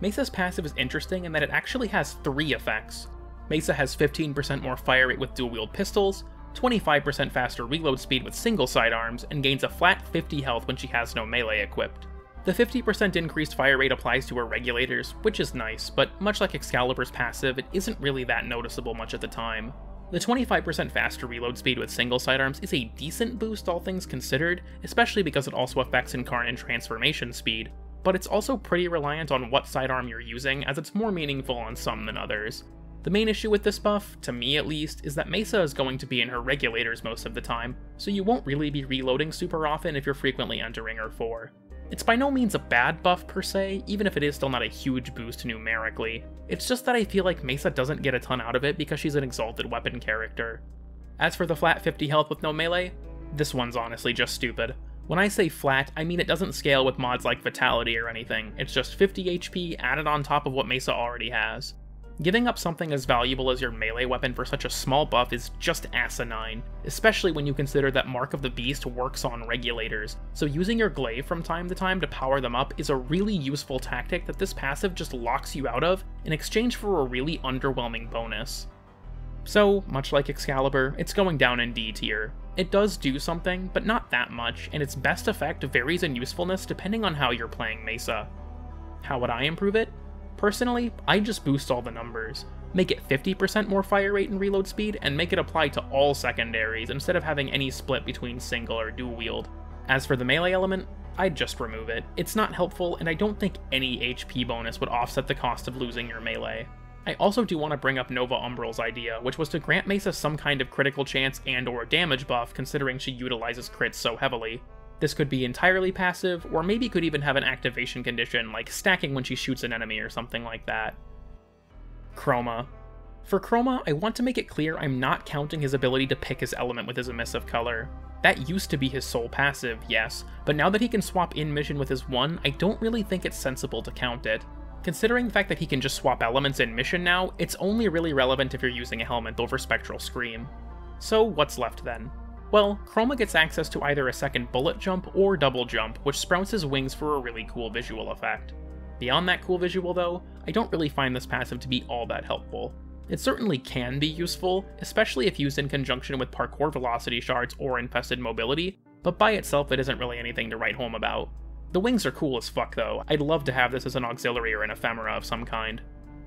Mesa's passive is interesting in that it actually has three effects. Mesa has 15% more fire rate with dual wield pistols, 25% faster reload speed with single sidearms, and gains a flat 50 health when she has no melee equipped. The 50% increased fire rate applies to her regulators, which is nice, but much like Excalibur's passive, it isn't really that noticeable much at the time. The 25% faster reload speed with single sidearms is a decent boost all things considered, especially because it also affects Incarnate transformation speed, but it's also pretty reliant on what sidearm you're using, as it's more meaningful on some than others. The main issue with this buff, to me at least, is that Mesa is going to be in her regulators most of the time, so you won't really be reloading super often if you're frequently entering her 4. It's by no means a bad buff per se, even if it is still not a huge boost numerically. It's just that I feel like Mesa doesn't get a ton out of it because she's an exalted weapon character. As for the flat 50 health with no melee, this one's honestly just stupid. When I say flat, I mean it doesn't scale with mods like Vitality or anything, it's just 50 HP added on top of what Mesa already has. Giving up something as valuable as your melee weapon for such a small buff is just asinine, especially when you consider that Mark of the Beast works on regulators, so using your glaive from time to time to power them up is a really useful tactic that this passive just locks you out of in exchange for a really underwhelming bonus. So, much like Excalibur, it's going down in D tier. It does do something, but not that much, and its best effect varies in usefulness depending on how you're playing Mesa. How would I improve it? Personally, I just boost all the numbers, make it 50% more fire rate and reload speed, and make it apply to all secondaries instead of having any split between single or dual wield. As for the melee element, I'd just remove it. It's not helpful, and I don't think any HP bonus would offset the cost of losing your melee. I also do want to bring up Nova Umbral's idea, which was to grant Mesa some kind of critical chance and or damage buff considering she utilizes crits so heavily. This could be entirely passive, or maybe could even have an activation condition, like stacking when she shoots an enemy or something like that. Chroma. For Chroma, I want to make it clear I'm not counting his ability to pick his element with his emissive color. That used to be his sole passive, yes, but now that he can swap in mission with his 1, I don't really think it's sensible to count it. Considering the fact that he can just swap elements in mission now, it's only really relevant if you're using a helmet over Spectral Scream. So what's left then? Well, Chroma gets access to either a second bullet jump or double jump, which sprouts his wings for a really cool visual effect. Beyond that cool visual though, I don't really find this passive to be all that helpful. It certainly can be useful, especially if used in conjunction with parkour velocity shards or infested mobility, but by itself it isn't really anything to write home about. The wings are cool as fuck though, I'd love to have this as an auxiliary or an ephemera of some kind.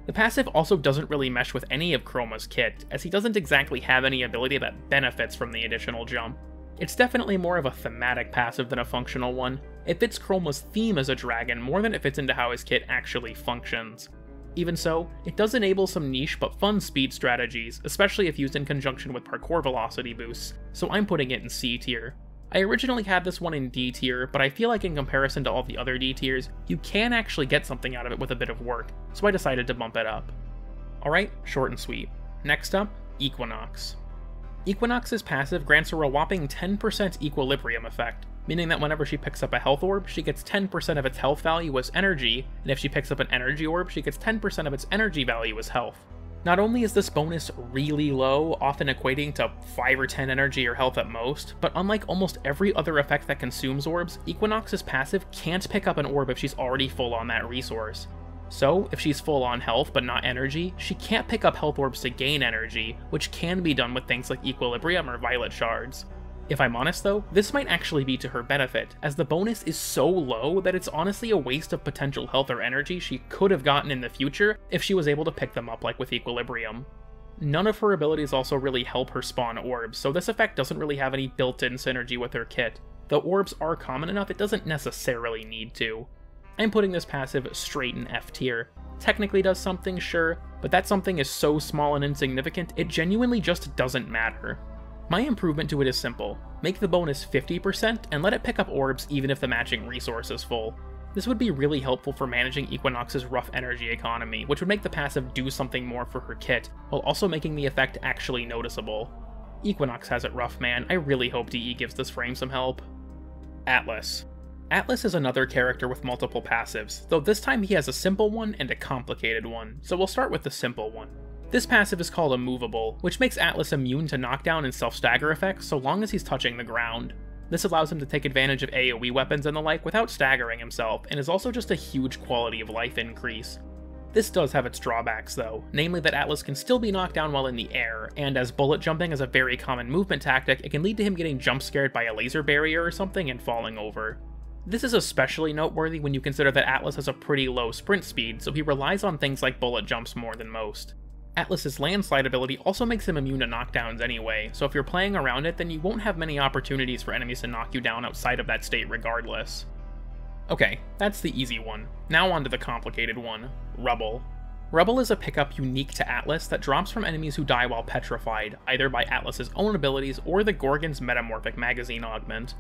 The passive also doesn't really mesh with any of Chroma's kit, as he doesn't exactly have any ability that benefits from the additional jump. It's definitely more of a thematic passive than a functional one. It fits Chroma's theme as a dragon more than it fits into how his kit actually functions. Even so, it does enable some niche but fun speed strategies, especially if used in conjunction with parkour velocity boosts, so I'm putting it in C tier. I originally had this one in D tier, but I feel like in comparison to all the other D tiers, you can actually get something out of it with a bit of work, so I decided to bump it up. Alright, short and sweet. Next up, Equinox. Equinox's passive grants her a whopping 10% equilibrium effect, meaning that whenever she picks up a health orb, she gets 10% of its health value as energy, and if she picks up an energy orb, she gets 10% of its energy value as health. Not only is this bonus really low, often equating to 5 or 10 energy or health at most, but unlike almost every other effect that consumes orbs, Equinox's passive can't pick up an orb if she's already full on that resource. So, if she's full on health but not energy, she can't pick up health orbs to gain energy, which can be done with things like Equilibrium or Violet Shards. If I'm honest though, this might actually be to her benefit, as the bonus is so low that it's honestly a waste of potential health or energy she could have gotten in the future if she was able to pick them up like with Equilibrium. None of her abilities also really help her spawn orbs, so this effect doesn't really have any built-in synergy with her kit. Though orbs are common enough, it doesn't necessarily need to. I'm putting this passive straight in F tier. Technically does something, sure, but that something is so small and insignificant, it genuinely just doesn't matter. My improvement to it is simple. Make the bonus 50% and let it pick up orbs even if the matching resource is full. This would be really helpful for managing Equinox's rough energy economy, which would make the passive do something more for her kit, while also making the effect actually noticeable. Equinox has it rough, man. I really hope DE gives this frame some help. Atlas. Atlas is another character with multiple passives, though this time he has a simple one and a complicated one, so we'll start with the simple one. This passive is called Immovable, which makes Atlas immune to knockdown and self-stagger effects so long as he's touching the ground. This allows him to take advantage of AoE weapons and the like without staggering himself, and is also just a huge quality of life increase. This does have its drawbacks though, namely that Atlas can still be knocked down while in the air, and as bullet jumping is a very common movement tactic, it can lead to him getting jump scared by a laser barrier or something and falling over. This is especially noteworthy when you consider that Atlas has a pretty low sprint speed, so he relies on things like bullet jumps more than most. Atlas's landslide ability also makes him immune to knockdowns anyway, so if you're playing around it, then you won't have many opportunities for enemies to knock you down outside of that state regardless. Okay, that's the easy one. Now on to the complicated one, Rubble. Rubble is a pickup unique to Atlas that drops from enemies who die while petrified, either by Atlas's own abilities or the Gorgon's metamorphic magazine augment.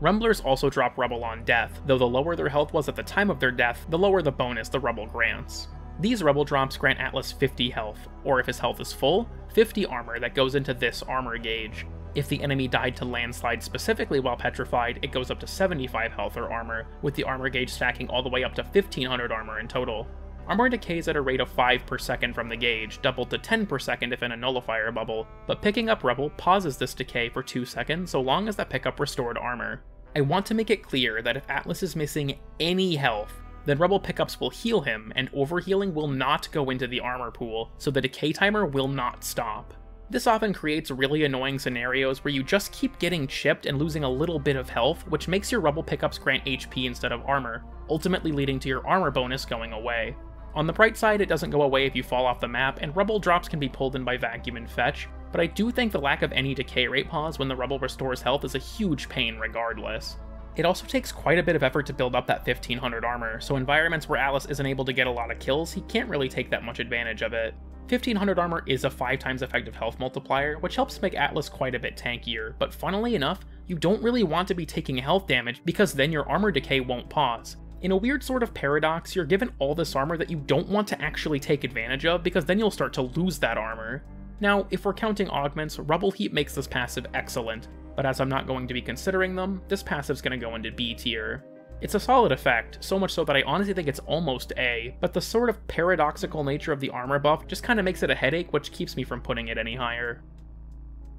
Rumblers also drop Rubble on death, though the lower their health was at the time of their death, the lower the bonus the Rubble grants. These Rubble drops grant Atlas 50 health, or if his health is full, 50 armor that goes into this armor gauge. If the enemy died to landslide specifically while petrified, it goes up to 75 health or armor, with the armor gauge stacking all the way up to 1500 armor in total. Armor decays at a rate of 5 per second from the gauge, doubled to 10 per second if in a nullifier bubble, but picking up Rubble pauses this decay for 2 seconds so long as that pickup restored armor. I want to make it clear that if Atlas is missing any health, then Rubble pickups will heal him, and overhealing will not go into the armor pool, so the decay timer will not stop. This often creates really annoying scenarios where you just keep getting chipped and losing a little bit of health, which makes your Rubble pickups grant HP instead of armor, ultimately leading to your armor bonus going away. On the bright side, it doesn't go away if you fall off the map, and Rubble drops can be pulled in by Vacuum and Fetch, but I do think the lack of any decay rate pause when the Rubble restores health is a huge pain regardless. It also takes quite a bit of effort to build up that 1500 armor, so environments where Atlas isn't able to get a lot of kills, he can't really take that much advantage of it. 1500 armor is a 5 times effective health multiplier, which helps make Atlas quite a bit tankier, but funnily enough, you don't really want to be taking health damage because then your armor decay won't pause. In a weird sort of paradox, you're given all this armor that you don't want to actually take advantage of because then you'll start to lose that armor. Now, if we're counting augments, Rubble Heap makes this passive excellent, but as I'm not going to be considering them, this passive's going to go into B tier. It's a solid effect, so much so that I honestly think it's almost A, but the sort of paradoxical nature of the armor buff just kind of makes it a headache, which keeps me from putting it any higher.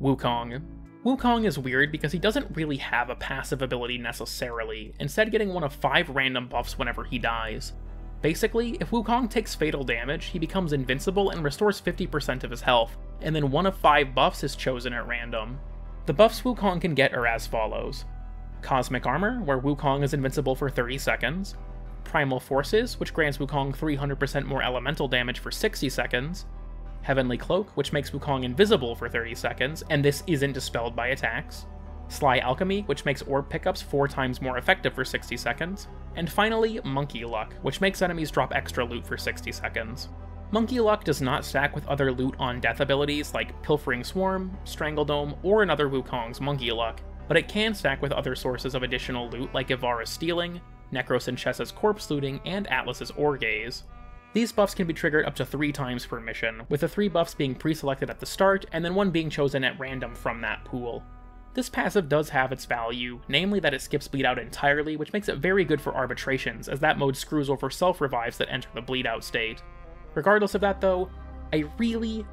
Wukong. Wukong is weird because he doesn't really have a passive ability necessarily, instead getting one of 5 random buffs whenever he dies. Basically, if Wukong takes fatal damage, he becomes invincible and restores 50% of his health, and then one of 5 buffs is chosen at random. The buffs Wukong can get are as follows. Cosmic Armor, where Wukong is invincible for 30 seconds, Primal Forces, which grants Wukong 300% more elemental damage for 60 seconds, Heavenly Cloak, which makes Wukong invisible for 30 seconds, and this isn't dispelled by attacks, Sly Alchemy, which makes orb pickups 4 times more effective for 60 seconds, and finally, Monkey Luck, which makes enemies drop extra loot for 60 seconds. Monkey Luck does not stack with other loot on death abilities like Pilfering Swarm, Strangledome, or another Wukong's Monkey Luck, but it can stack with other sources of additional loot like Ivara's Stealing, Nekros and Chesa's Corpse Looting, and Atlas's Orgaze. These buffs can be triggered up to three times per mission, with the three buffs being pre-selected at the start and then one being chosen at random from that pool. This passive does have its value, namely that it skips bleed out entirely, which makes it very good for arbitrations, as that mode screws over self-revives that enter the bleed out state. Regardless of that though, I really,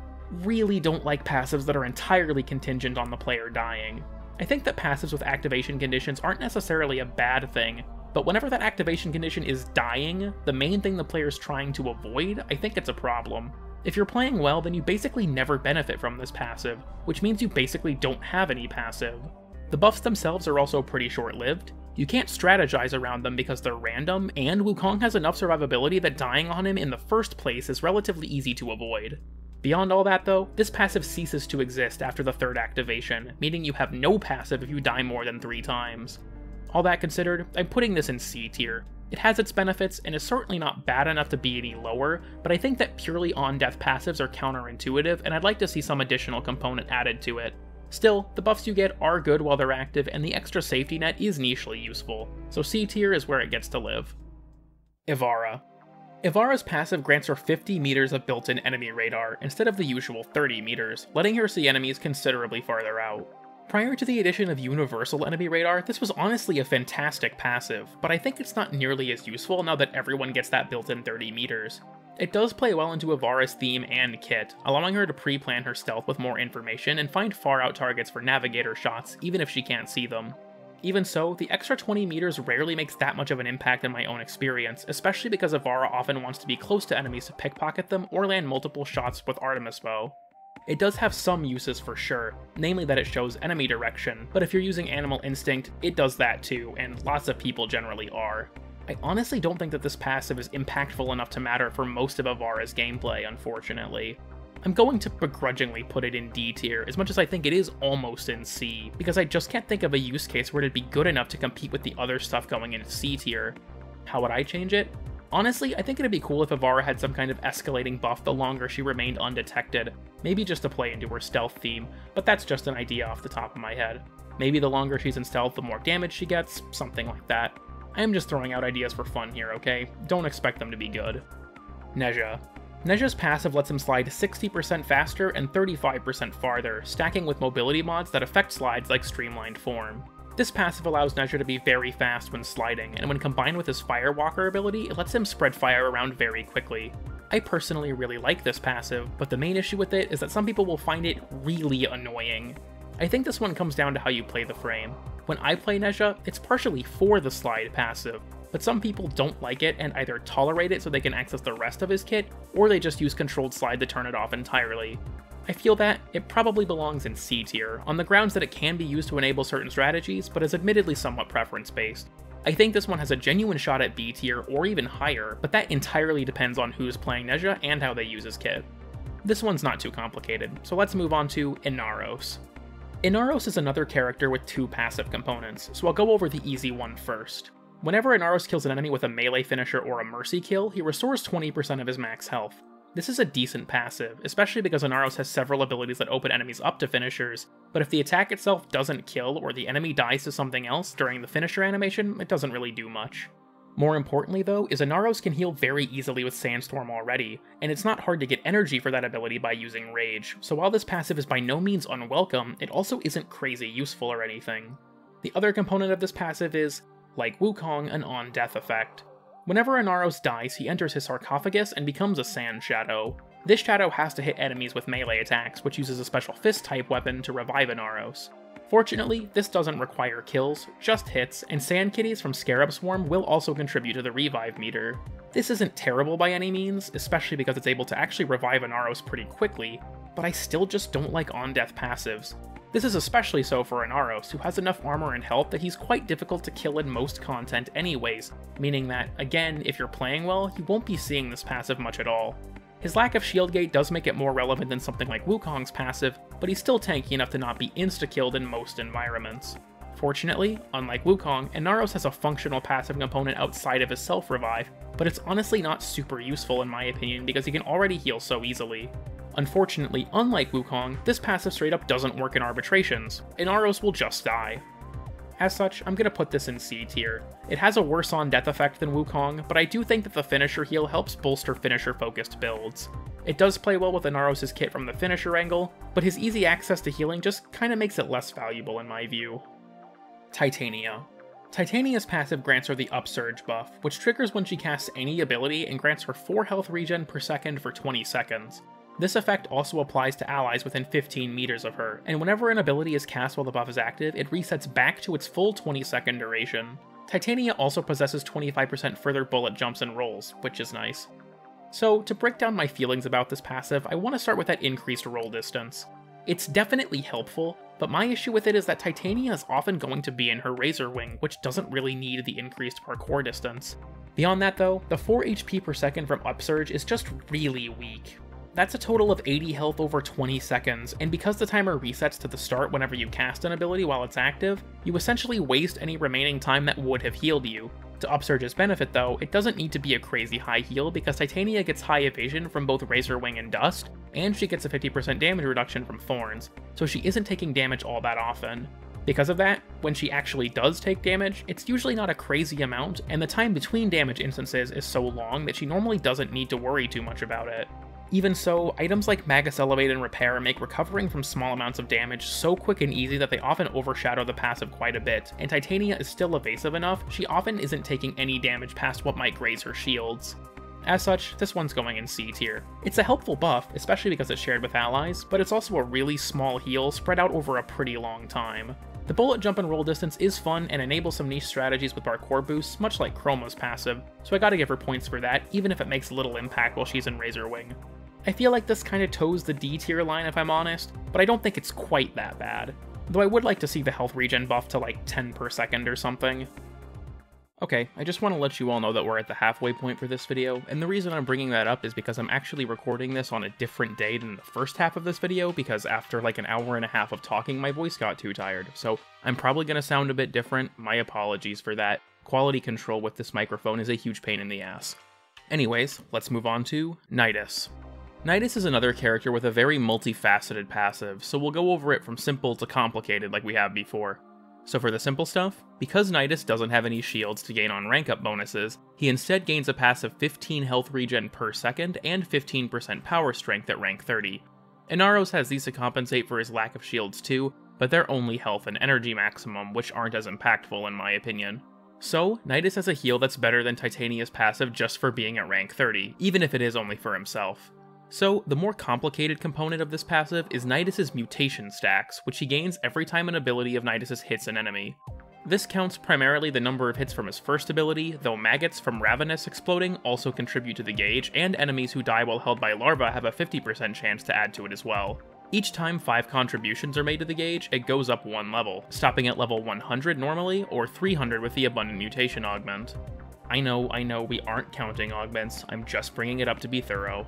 really don't like passives that are entirely contingent on the player dying. I think that passives with activation conditions aren't necessarily a bad thing, but whenever that activation condition is dying, the main thing the player's trying to avoid, I think it's a problem. If you're playing well, then you basically never benefit from this passive, which means you basically don't have any passive. The buffs themselves are also pretty short-lived. You can't strategize around them because they're random, and Wukong has enough survivability that dying on him in the first place is relatively easy to avoid. Beyond all that though, this passive ceases to exist after the third activation, meaning you have no passive if you die more than three times. All that considered, I'm putting this in C tier. It has its benefits and is certainly not bad enough to be any lower, but I think that purely on-death passives are counterintuitive and I'd like to see some additional component added to it. Still, the buffs you get are good while they're active and the extra safety net is nichely useful, so C tier is where it gets to live. Ivara. Ivara's passive grants her 50 meters of built-in enemy radar instead of the usual 30 meters, letting her see enemies considerably farther out. Prior to the addition of Universal Enemy Radar, this was honestly a fantastic passive, but I think it's not nearly as useful now that everyone gets that built-in 30 meters. It does play well into Ivara's theme and kit, allowing her to pre-plan her stealth with more information and find far-out targets for navigator shots, even if she can't see them. Even so, the extra 20 meters rarely makes that much of an impact in my own experience, especially because Ivara often wants to be close to enemies to pickpocket them or land multiple shots with Artemis Bow. It does have some uses for sure, namely that it shows enemy direction, but if you're using Animal Instinct, it does that too, and lots of people generally are. I honestly don't think that this passive is impactful enough to matter for most of Ivara's gameplay, unfortunately. I'm going to begrudgingly put it in D tier, as much as I think it is almost in C, because I just can't think of a use case where it'd be good enough to compete with the other stuff going in C tier. How would I change it? Honestly, I think it'd be cool if Ivara had some kind of escalating buff the longer she remained undetected, maybe just to play into her stealth theme, but that's just an idea off the top of my head. Maybe the longer she's in stealth, the more damage she gets, something like that. I am just throwing out ideas for fun here, okay? Don't expect them to be good. Nezha. Nezha's passive lets him slide 60% faster and 35% farther, stacking with mobility mods that affect slides like Streamlined Form. This passive allows Nezha to be very fast when sliding, and when combined with his Firewalker ability, it lets him spread fire around very quickly. I personally really like this passive, but the main issue with it is that some people will find it really annoying. I think this one comes down to how you play the frame. When I play Nezha, it's partially for the slide passive, but some people don't like it and either tolerate it so they can access the rest of his kit, or they just use controlled slide to turn it off entirely. I feel that it probably belongs in C tier, on the grounds that it can be used to enable certain strategies, but is admittedly somewhat preference based. I think this one has a genuine shot at B tier or even higher, but that entirely depends on who's playing Nezha and how they use his kit. This one's not too complicated, so let's move on to Inaros. Inaros is another character with two passive components, so I'll go over the easy one first. Whenever Inaros kills an enemy with a melee finisher or a mercy kill, he restores 20% of his max health. This is a decent passive, especially because Inaros has several abilities that open enemies up to finishers, but if the attack itself doesn't kill or the enemy dies to something else during the finisher animation, it doesn't really do much. More importantly though, is can heal very easily with Sandstorm already, and it's not hard to get energy for that ability by using Rage, so while this passive is by no means unwelcome, it also isn't crazy useful or anything. The other component of this passive is, like Wukong, an on-death effect. Whenever Inaros dies, he enters his sarcophagus and becomes a sand shadow. This shadow has to hit enemies with melee attacks, which uses a special fist type weapon to revive Inaros. Fortunately, this doesn't require kills, just hits, and sand kitties from Scarab Swarm will also contribute to the revive meter. This isn't terrible by any means, especially because it's able to actually revive Inaros pretty quickly, but I still just don't like on-death passives. This is especially so for Inaros, who has enough armor and health that he's quite difficult to kill in most content anyways, meaning that, again, if you're playing well, you won't be seeing this passive much at all. His lack of shield gate does make it more relevant than something like Wukong's passive, but he's still tanky enough to not be insta-killed in most environments. Fortunately, unlike Wukong, Inaros has a functional passive component outside of his self-revive, but it's honestly not super useful in my opinion because he can already heal so easily. Unfortunately, unlike Wukong, this passive straight up doesn't work in arbitrations. Inaros will just die. As such, I'm gonna put this in C tier. It has a worse on death effect than Wukong, but I do think that the finisher heal helps bolster finisher focused builds. It does play well with Inaros' kit from the finisher angle, but his easy access to healing just kinda makes it less valuable in my view. Titania. Titania's passive grants her the Upsurge buff, which triggers when she casts any ability and grants her 4 health regen per second for 20 seconds. This effect also applies to allies within 15 meters of her, and whenever an ability is cast while the buff is active, it resets back to its full 20 second duration. Titania also possesses 25% further bullet jumps and rolls, which is nice. So, to break down my feelings about this passive, I want to start with that increased roll distance. It's definitely helpful, but my issue with it is that Titania is often going to be in her Razor Wing, which doesn't really need the increased parkour distance. Beyond that though, the 4 HP per second from Upsurge is just really weak. That's a total of 80 health over 20 seconds, and because the timer resets to the start whenever you cast an ability while it's active, you essentially waste any remaining time that would have healed you. To Upsurge's benefit though, it doesn't need to be a crazy high heal because Titania gets high evasion from both Razor Wing and Dust, and she gets a 50% damage reduction from Thorns, so she isn't taking damage all that often. Because of that, when she actually does take damage, it's usually not a crazy amount, and the time between damage instances is so long that she normally doesn't need to worry too much about it. Even so, items like Magus Elevate and Repair make recovering from small amounts of damage so quick and easy that they often overshadow the passive quite a bit, and Titania is still evasive enough, she often isn't taking any damage past what might graze her shields. As such, this one's going in C tier. It's a helpful buff, especially because it's shared with allies, but it's also a really small heal spread out over a pretty long time. The bullet jump and roll distance is fun and enables some niche strategies with parkour boosts, much like Chroma's passive, so I gotta give her points for that, even if it makes little impact while she's in Razor Wing. I feel like this kind of toes the D tier line if I'm honest, but I don't think it's quite that bad. Though I would like to see the health regen buff to like 10 per second or something. Okay, I just want to let you all know that we're at the halfway point for this video, and the reason I'm bringing that up is because I'm actually recording this on a different day than the first half of this video, because after like an hour and a half of talking, my voice got too tired, so I'm probably going to sound a bit different, my apologies for that. Quality control with this microphone is a huge pain in the ass. Anyways, let's move on to Nidus. Nidus is another character with a very multifaceted passive, so we'll go over it from simple to complicated like we have before. So for the simple stuff, because Nidus doesn't have any shields to gain on rank up bonuses, he instead gains a passive 15 health regen per second and 15% power strength at rank 30. Inaros has these to compensate for his lack of shields too, but they're only health and energy maximum, which aren't as impactful in my opinion. So, Nidus has a heal that's better than Titania's passive just for being at rank 30, even if it is only for himself. So, the more complicated component of this passive is Nidus's mutation stacks, which he gains every time an ability of Nidus's hits an enemy. This counts primarily the number of hits from his first ability, though maggots from Ravenous exploding also contribute to the gauge, and enemies who die while held by larvae have a 50% chance to add to it as well. Each time 5 contributions are made to the gauge, it goes up one level, stopping at level 100 normally, or 300 with the Abundant Mutation augment. I know, I know, we aren't counting augments, I'm just bringing it up to be thorough.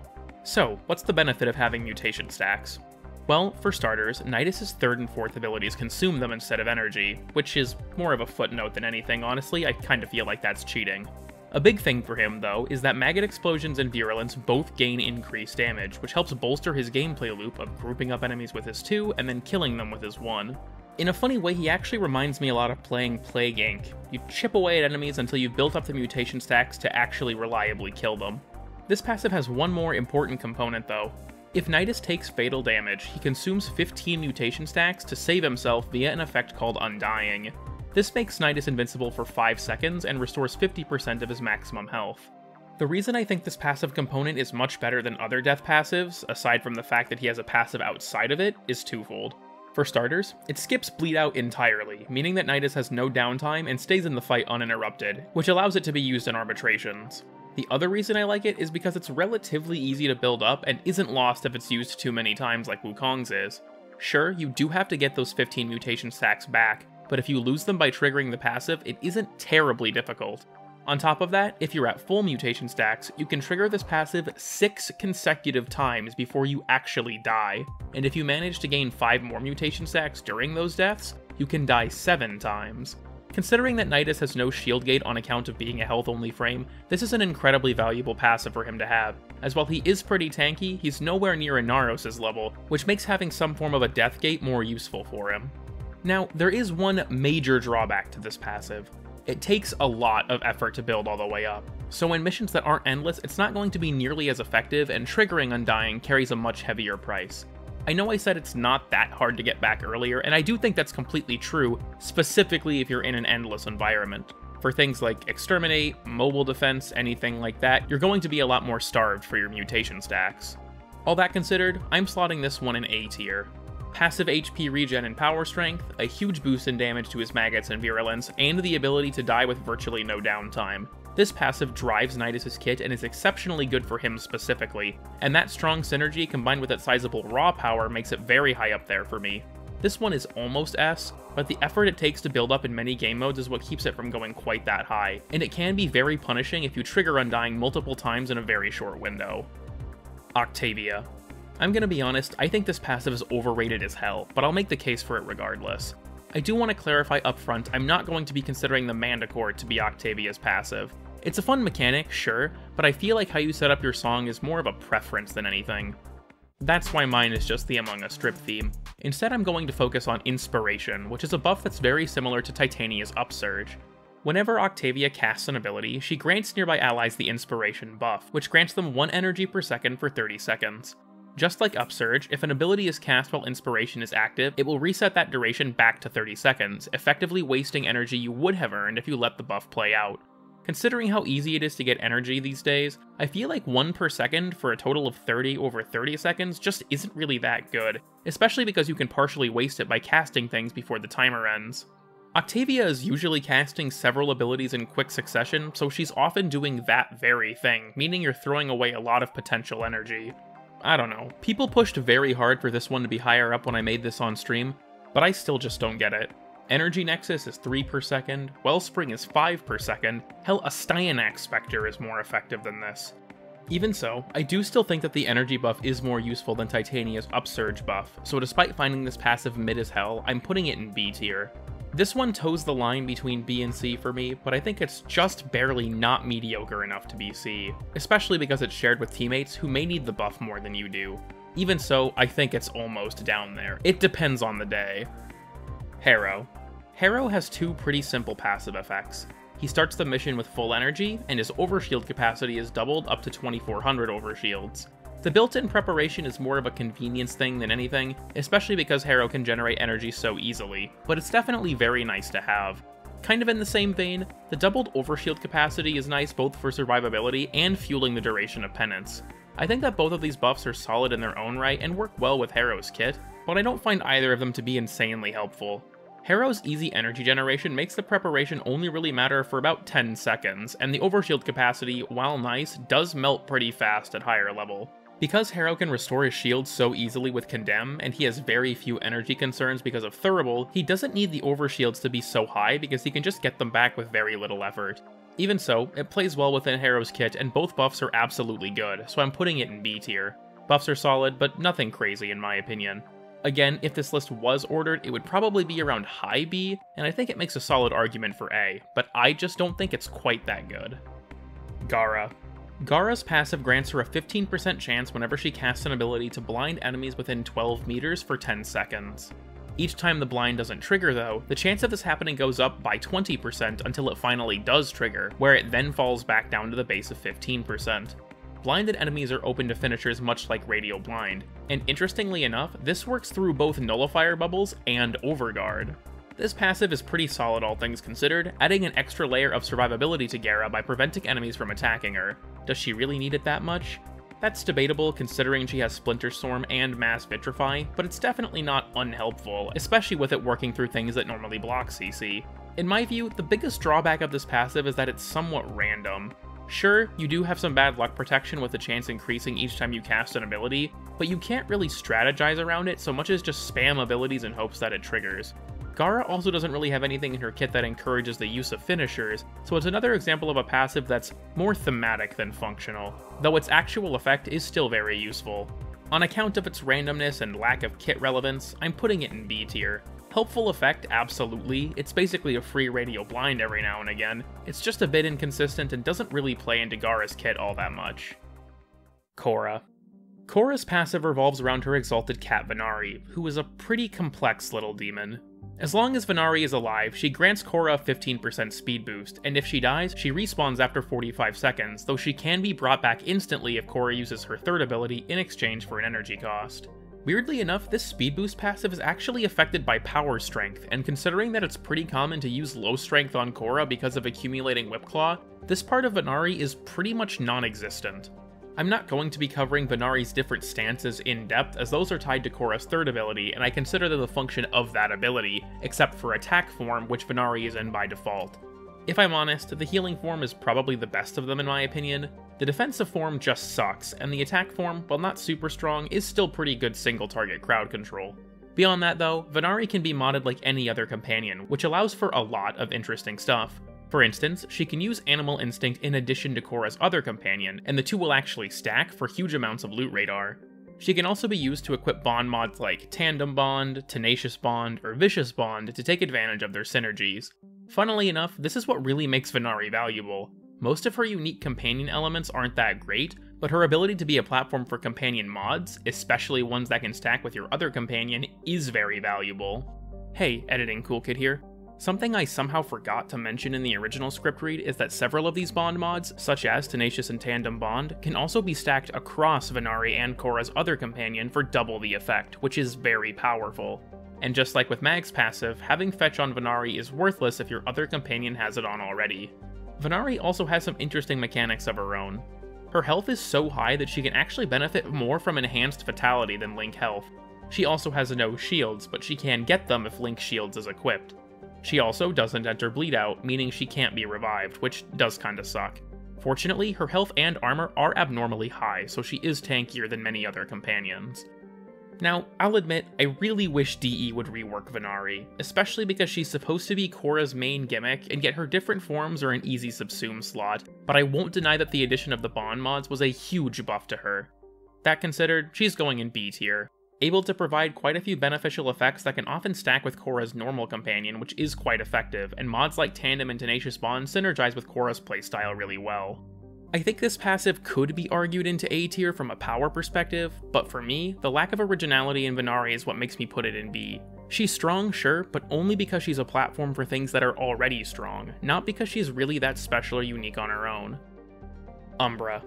So, what's the benefit of having mutation stacks? Well, for starters, Nidus's third and fourth abilities consume them instead of energy, which is more of a footnote than anything, honestly, I kinda feel like that's cheating. A big thing for him, though, is that Maggot Explosions and Virulence both gain increased damage, which helps bolster his gameplay loop of grouping up enemies with his 2 and then killing them with his 1. In a funny way, he actually reminds me a lot of playing Plague Inc. You chip away at enemies until you've built up the mutation stacks to actually reliably kill them. This passive has one more important component though. If Nidus takes fatal damage, he consumes 15 mutation stacks to save himself via an effect called Undying. This makes Nidus invincible for 5 seconds and restores 50% of his maximum health. The reason I think this passive component is much better than other death passives, aside from the fact that he has a passive outside of it, is twofold. For starters, it skips bleed out entirely, meaning that Nidus has no downtime and stays in the fight uninterrupted, which allows it to be used in arbitrations. The other reason I like it is because it's relatively easy to build up and isn't lost if it's used too many times like Wukong's is. Sure, you do have to get those 15 mutation stacks back, but if you lose them by triggering the passive, it isn't terribly difficult. On top of that, if you're at full mutation stacks, you can trigger this passive 6 consecutive times before you actually die, and if you manage to gain 5 more mutation stacks during those deaths, you can die 7 times. Considering that Nidus has no shield gate on account of being a health only frame, this is an incredibly valuable passive for him to have, as while he is pretty tanky, he's nowhere near Inaros' level, which makes having some form of a death gate more useful for him. Now, there is one major drawback to this passive. It takes a lot of effort to build all the way up. So in missions that aren't endless, it's not going to be nearly as effective, and triggering Undying carries a much heavier price. I know I said it's not that hard to get back earlier, and I do think that's completely true, specifically if you're in an endless environment. For things like Exterminate, Mobile Defense, anything like that, you're going to be a lot more starved for your mutation stacks. All that considered, I'm slotting this one in A tier. Passive HP regen and power strength, a huge boost in damage to his maggots and virulence, and the ability to die with virtually no downtime. This passive drives Nidus' kit and is exceptionally good for him specifically, and that strong synergy combined with its sizable raw power makes it very high up there for me. This one is almost S, but the effort it takes to build up in many game modes is what keeps it from going quite that high, and it can be very punishing if you trigger Undying multiple times in a very short window. Octavia. I'm gonna be honest, I think this passive is overrated as hell, but I'll make the case for it regardless. I do want to clarify upfront, I'm not going to be considering the Manticore to be Octavia's passive. It's a fun mechanic, sure, but I feel like how you set up your song is more of a preference than anything. That's why mine is just the Among Us strip theme. Instead, I'm going to focus on Inspiration, which is a buff that's very similar to Titania's Upsurge. Whenever Octavia casts an ability, she grants nearby allies the Inspiration buff, which grants them 1 energy per second for 30 seconds. Just like Upsurge, if an ability is cast while Inspiration is active, it will reset that duration back to 30 seconds, effectively wasting energy you would have earned if you let the buff play out. Considering how easy it is to get energy these days, I feel like 1 per second for a total of 30 over 30 seconds just isn't really that good, especially because you can partially waste it by casting things before the timer ends. Octavia is usually casting several abilities in quick succession, so she's often doing that very thing, meaning you're throwing away a lot of potential energy. I don't know. People pushed very hard for this one to be higher up when I made this on stream, but I still just don't get it. Energy Nexus is 3 per second, Wellspring is 5 per second, hell, a Styanax Spectre is more effective than this. Even so, I do still think that the energy buff is more useful than Titania's Upsurge buff, so despite finding this passive mid as hell, I'm putting it in B tier. This one toes the line between B and C for me, but I think it's just barely not mediocre enough to be C, especially because it's shared with teammates who may need the buff more than you do. Even so, I think it's almost down there. It depends on the day. Harrow. Harrow has two pretty simple passive effects. He starts the mission with full energy, and his overshield capacity is doubled up to 2400 overshields. The built-in preparation is more of a convenience thing than anything, especially because Harrow can generate energy so easily, but it's definitely very nice to have. Kind of in the same vein, the doubled overshield capacity is nice both for survivability and fueling the duration of penance. I think that both of these buffs are solid in their own right and work well with Harrow's kit, but I don't find either of them to be insanely helpful. Harrow's easy energy generation makes the preparation only really matter for about 10 seconds, and the overshield capacity, while nice, does melt pretty fast at higher level. Because Harrow can restore his shield so easily with Condemn, and he has very few energy concerns because of Thurible, he doesn't need the overshields to be so high because he can just get them back with very little effort. Even so, it plays well within Harrow's kit, and both buffs are absolutely good, so I'm putting it in B tier. Buffs are solid, but nothing crazy in my opinion. Again, if this list was ordered, it would probably be around high B, and I think it makes a solid argument for A, but I just don't think it's quite that good. Gara. Gara's passive grants her a 15% chance whenever she casts an ability to blind enemies within 12 meters for 10 seconds. Each time the blind doesn't trigger though, the chance of this happening goes up by 20% until it finally does trigger, where it then falls back down to the base of 15%. Blinded enemies are open to finishers much like Radial Blind, and interestingly enough, this works through both Nullifier Bubbles and Overguard. This passive is pretty solid all things considered, adding an extra layer of survivability to Gara by preventing enemies from attacking her. Does she really need it that much? That's debatable considering she has Splinter Storm and Mass Vitrify, but it's definitely not unhelpful, especially with it working through things that normally block CC. In my view, the biggest drawback of this passive is that it's somewhat random. Sure, you do have some bad luck protection with the chance increasing each time you cast an ability, but you can't really strategize around it so much as just spam abilities in hopes that it triggers. Gara also doesn't really have anything in her kit that encourages the use of finishers, so it's another example of a passive that's more thematic than functional, though its actual effect is still very useful. On account of its randomness and lack of kit relevance, I'm putting it in B tier. Helpful effect, absolutely. It's basically a free radial blind every now and again. It's just a bit inconsistent and doesn't really play into Gara's kit all that much. Khora. Khora's passive revolves around her exalted cat Venari, who is a pretty complex little demon. As long as Venari is alive, she grants Khora a 15% speed boost, and if she dies, she respawns after 45 seconds, though she can be brought back instantly if Khora uses her third ability in exchange for an energy cost. Weirdly enough, this speed boost passive is actually affected by power strength, and considering that it's pretty common to use low strength on Khora because of accumulating Whip Claw, this part of Venari is pretty much non-existent. I'm not going to be covering Venari's different stances in depth, as those are tied to Khora's third ability, and I consider them the function of that ability, except for attack form, which Venari is in by default. If I'm honest, the healing form is probably the best of them in my opinion. The defensive form just sucks, and the attack form, while not super strong, is still pretty good single target crowd control. Beyond that though, Venari can be modded like any other companion, which allows for a lot of interesting stuff. For instance, she can use Animal Instinct in addition to Khora's other companion, and the two will actually stack for huge amounts of loot radar. She can also be used to equip bond mods like Tandem Bond, Tenacious Bond, or Vicious Bond to take advantage of their synergies. Funnily enough, this is what really makes Venari valuable. Most of her unique companion elements aren't that great, but her ability to be a platform for companion mods, especially ones that can stack with your other companion, is very valuable. Hey, Editing Cool Kid here. Something I somehow forgot to mention in the original script read is that several of these bond mods, such as Tenacious and Tandem Bond, can also be stacked across Venari and Khora's other companion for double the effect, which is very powerful. And just like with Mag's passive, having Fetch on Venari is worthless if your other companion has it on already. Venari also has some interesting mechanics of her own. Her health is so high that she can actually benefit more from enhanced Vitality than Link health. She also has no shields, but she can get them if Link shields is equipped. She also doesn't enter bleed out, meaning she can't be revived, which does kinda suck. Fortunately, her health and armor are abnormally high, so she is tankier than many other companions. Now, I'll admit, I really wish DE would rework Venari, especially because she's supposed to be Khora's main gimmick, and yet her different forms are an easy subsume slot, but I won't deny that the addition of the Bond mods was a huge buff to her. That considered, she's going in B tier able to provide quite a few beneficial effects that can often stack with Khora's normal companion, which is quite effective, and mods like Tandem and Tenacious Bond synergize with Khora's playstyle really well. I think this passive could be argued into A tier from a power perspective, but for me, the lack of originality in Venari is what makes me put it in B. She's strong, sure, but only because she's a platform for things that are already strong, not because she's really that special or unique on her own. Umbra.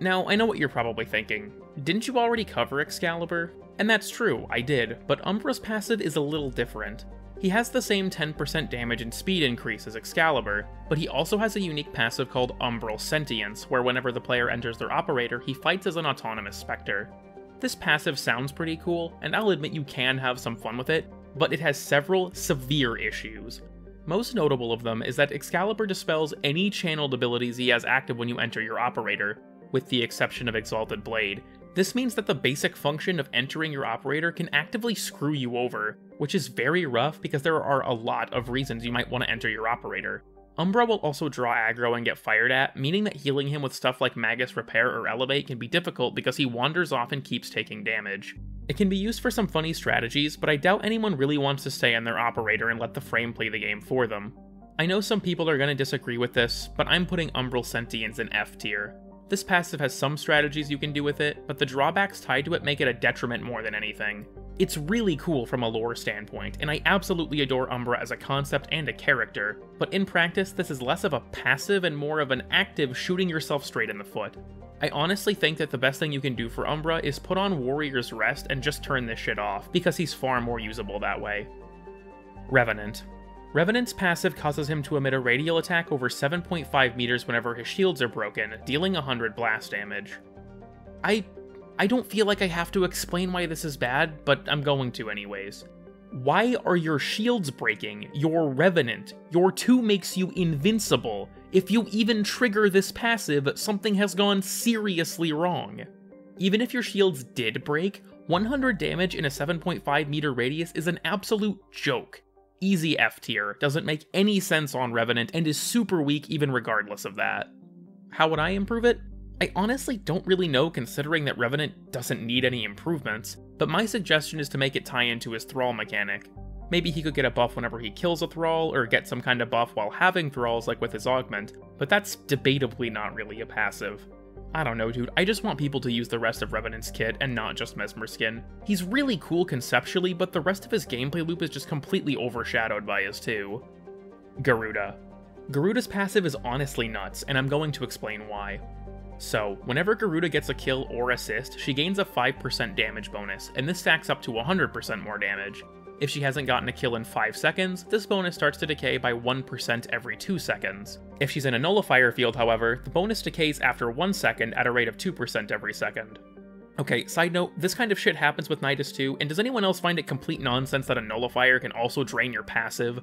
Now, I know what you're probably thinking. Didn't you already cover Excalibur? And that's true, I did, but Umbra's passive is a little different. He has the same 10% damage and speed increase as Excalibur, but he also has a unique passive called Umbral Sentience, where whenever the player enters their operator, he fights as an autonomous specter. This passive sounds pretty cool, and I'll admit you can have some fun with it, but it has several severe issues. Most notable of them is that Excalibur dispels any channeled abilities he has active when you enter your operator, with the exception of Exalted Blade, this means that the basic function of entering your operator can actively screw you over, which is very rough because there are a lot of reasons you might want to enter your operator. Umbra will also draw aggro and get fired at, meaning that healing him with stuff like Magus Repair or Elevate can be difficult because he wanders off and keeps taking damage. It can be used for some funny strategies, but I doubt anyone really wants to stay in their operator and let the frame play the game for them. I know some people are going to disagree with this, but I'm putting Umbral Sentience in F tier. This passive has some strategies you can do with it, but the drawbacks tied to it make it a detriment more than anything. It's really cool from a lore standpoint, and I absolutely adore Umbra as a concept and a character, but in practice, this is less of a passive and more of an active shooting yourself straight in the foot. I honestly think that the best thing you can do for Umbra is put on Warrior's Rest and just turn this shit off, because he's far more usable that way. Revenant. Revenant's passive causes him to emit a radial attack over 7.5 meters whenever his shields are broken, dealing 100 blast damage. I I don't feel like I have to explain why this is bad, but I'm going to anyways. Why are your shields breaking? You're Revenant. Your 2 makes you invincible. If you even trigger this passive, something has gone seriously wrong. Even if your shields did break, 100 damage in a 7.5 meter radius is an absolute joke easy F tier, doesn't make any sense on Revenant, and is super weak even regardless of that. How would I improve it? I honestly don't really know considering that Revenant doesn't need any improvements, but my suggestion is to make it tie into his Thrall mechanic. Maybe he could get a buff whenever he kills a Thrall, or get some kind of buff while having Thralls like with his Augment, but that's debatably not really a passive. I don't know, dude. I just want people to use the rest of Revenant's kit and not just Mesmer Skin. He's really cool conceptually, but the rest of his gameplay loop is just completely overshadowed by his 2. Garuda. Garuda's passive is honestly nuts, and I'm going to explain why. So, whenever Garuda gets a kill or assist, she gains a 5% damage bonus, and this stacks up to 100% more damage. If she hasn't gotten a kill in 5 seconds, this bonus starts to decay by 1% every 2 seconds. If she's in a nullifier field, however, the bonus decays after 1 second at a rate of 2% every second. Okay, side note, this kind of shit happens with Nidus too, and does anyone else find it complete nonsense that a nullifier can also drain your passive?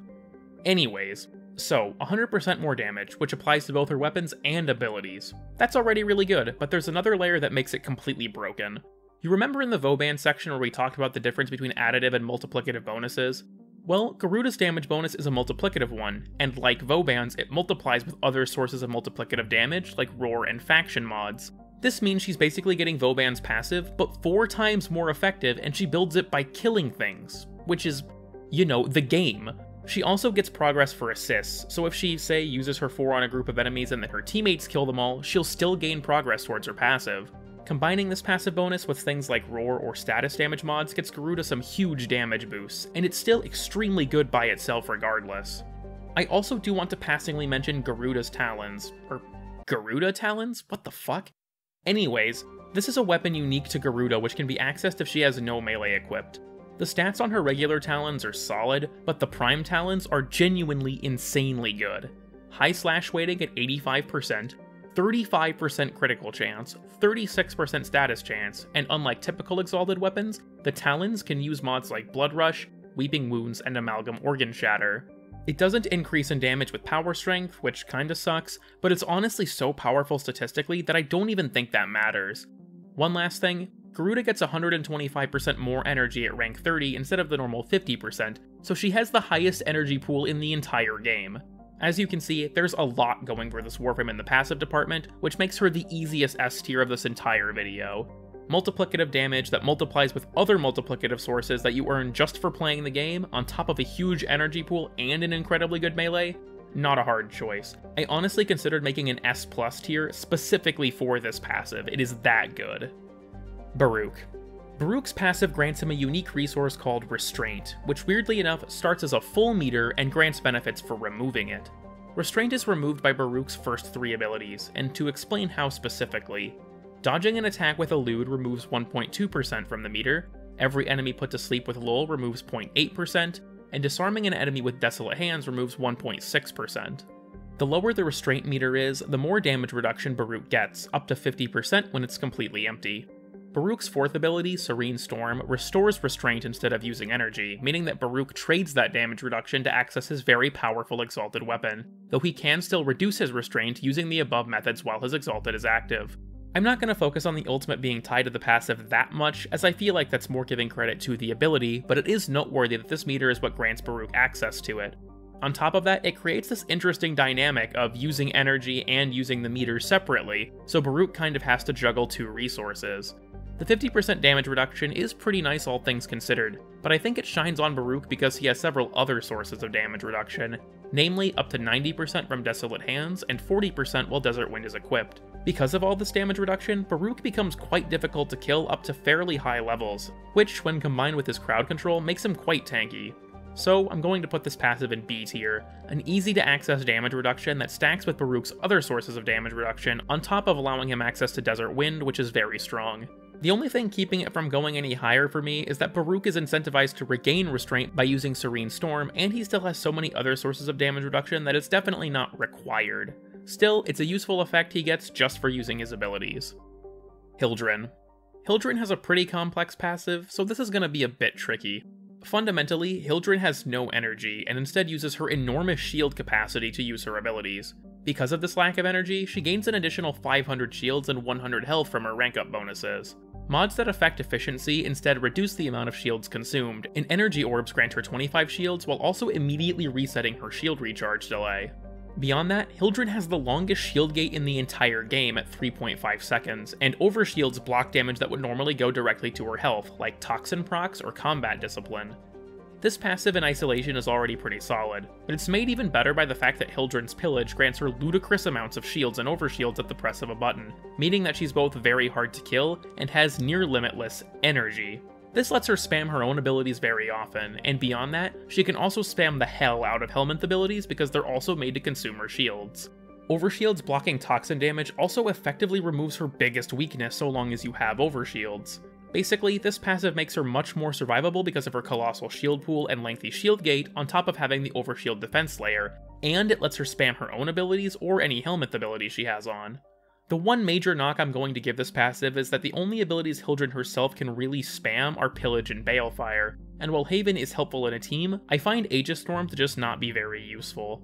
Anyways, So, 100% more damage, which applies to both her weapons and abilities. That's already really good, but there's another layer that makes it completely broken. You remember in the Vauban section where we talked about the difference between additive and multiplicative bonuses? Well, Garuda's damage bonus is a multiplicative one, and like Vauban's, it multiplies with other sources of multiplicative damage, like Roar and Faction mods. This means she's basically getting Vauban's passive, but four times more effective, and she builds it by killing things, which is, you know, the game. She also gets progress for assists, so if she, say, uses her 4 on a group of enemies and then her teammates kill them all, she'll still gain progress towards her passive. Combining this passive bonus with things like roar or status damage mods gets Garuda some huge damage boosts, and it's still extremely good by itself regardless. I also do want to passingly mention Garuda's talons, or Garuda talons? What the fuck? Anyways, this is a weapon unique to Garuda which can be accessed if she has no melee equipped. The stats on her regular talons are solid, but the prime talons are genuinely insanely good. High slash weighting at 85%, 35% critical chance, 36% status chance, and unlike typical Exalted weapons, the Talons can use mods like Blood Rush, Weeping Wounds, and Amalgam Organ Shatter. It doesn't increase in damage with power strength, which kinda sucks, but it's honestly so powerful statistically that I don't even think that matters. One last thing, Garuda gets 125% more energy at rank 30 instead of the normal 50%, so she has the highest energy pool in the entire game. As you can see, there's a lot going for this Warframe in the passive department, which makes her the easiest S tier of this entire video. Multiplicative damage that multiplies with other multiplicative sources that you earn just for playing the game, on top of a huge energy pool and an incredibly good melee, not a hard choice. I honestly considered making an S plus tier specifically for this passive, it is that good. Baruuk. Baruuk's passive grants him a unique resource called Restraint, which weirdly enough starts as a full meter and grants benefits for removing it. Restraint is removed by Baruuk's first three abilities, and to explain how specifically, dodging an attack with Elude removes 1.2% from the meter, every enemy put to sleep with Lull removes 0.8%, and disarming an enemy with Desolate Hands removes 1.6%. The lower the restraint meter is, the more damage reduction Baruuk gets, up to 50% when it's completely empty. Baruuk's fourth ability, Serene Storm, restores restraint instead of using energy, meaning that Baruuk trades that damage reduction to access his very powerful Exalted weapon, though he can still reduce his restraint using the above methods while his Exalted is active. I'm not going to focus on the ultimate being tied to the passive that much, as I feel like that's more giving credit to the ability, but it is noteworthy that this meter is what grants Baruuk access to it. On top of that, it creates this interesting dynamic of using energy and using the meter separately, so Baruuk kind of has to juggle two resources. The 50% damage reduction is pretty nice all things considered, but I think it shines on Baruuk because he has several other sources of damage reduction, namely up to 90% from Desolate Hands and 40% while Desert Wind is equipped. Because of all this damage reduction, Baruuk becomes quite difficult to kill up to fairly high levels, which, when combined with his crowd control, makes him quite tanky. So I'm going to put this passive in B tier, an easy to access damage reduction that stacks with Baruuk's other sources of damage reduction on top of allowing him access to Desert Wind, which is very strong. The only thing keeping it from going any higher for me is that Baruuk is incentivized to regain restraint by using Serene Storm, and he still has so many other sources of damage reduction that it's definitely not required. Still, it's a useful effect he gets just for using his abilities. Hildryn. Hildryn has a pretty complex passive, so this is going to be a bit tricky. Fundamentally, Hildryn has no energy, and instead uses her enormous shield capacity to use her abilities. Because of this lack of energy, she gains an additional 500 shields and 100 health from her rank up bonuses. Mods that affect efficiency instead reduce the amount of shields consumed, and energy orbs grant her 25 shields while also immediately resetting her shield recharge delay. Beyond that, Hildryn has the longest shield gate in the entire game at 3.5 seconds, and overshields block damage that would normally go directly to her health, like Toxin procs or Combat Discipline. This passive in isolation is already pretty solid, but it's made even better by the fact that Hildryn's Pillage grants her ludicrous amounts of shields and overshields at the press of a button, meaning that she's both very hard to kill and has near limitless energy. This lets her spam her own abilities very often, and beyond that, she can also spam the hell out of Helminth abilities because they're also made to consume her shields. Overshield's blocking toxin damage also effectively removes her biggest weakness so long as you have overshields. Basically, this passive makes her much more survivable because of her colossal shield pool and lengthy shield gate, on top of having the overshield defense layer, and it lets her spam her own abilities or any Helminth abilities she has on. The one major knock I'm going to give this passive is that the only abilities Hildryn herself can really spam are Pillage and Balefire, and while Haven is helpful in a team, I find Aegis Storm to just not be very useful.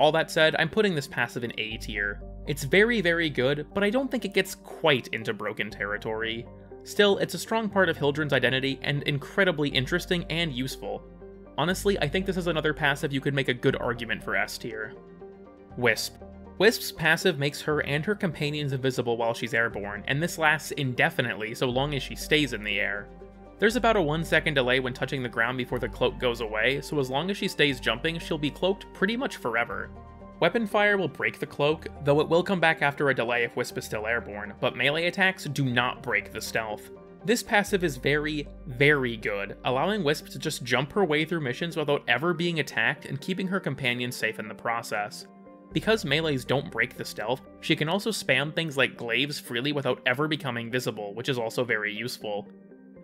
All that said, I'm putting this passive in A tier. It's very, very good, but I don't think it gets quite into broken territory. Still, it's a strong part of Hildryn's identity and incredibly interesting and useful. Honestly, I think this is another passive you could make a good argument for S tier. Wisp. Wisp's passive makes her and her companions invisible while she's airborne, and this lasts indefinitely so long as she stays in the air. There's about a 1 second delay when touching the ground before the cloak goes away, so as long as she stays jumping, she'll be cloaked pretty much forever. Weapon fire will break the cloak, though it will come back after a delay if Wisp is still airborne, but melee attacks do not break the stealth. This passive is very, very good, allowing Wisp to just jump her way through missions without ever being attacked and keeping her companions safe in the process. Because melees don't break the stealth, she can also spam things like glaives freely without ever becoming visible, which is also very useful.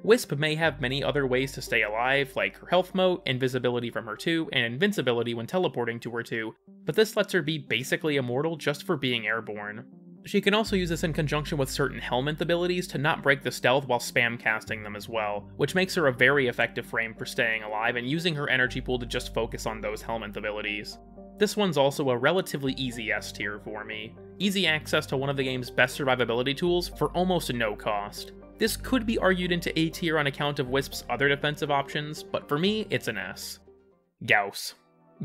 Wisp may have many other ways to stay alive, like her health moat, invisibility from her 2, and invincibility when teleporting to her 2, but this lets her be basically immortal just for being airborne. She can also use this in conjunction with certain Helminth abilities to not break the stealth while spam casting them as well, which makes her a very effective frame for staying alive and using her energy pool to just focus on those Helminth abilities. This one's also a relatively easy S tier for me. Easy access to one of the game's best survivability tools for almost no cost. This could be argued into A tier on account of Wisp's other defensive options, but for me, it's an S. Gauss.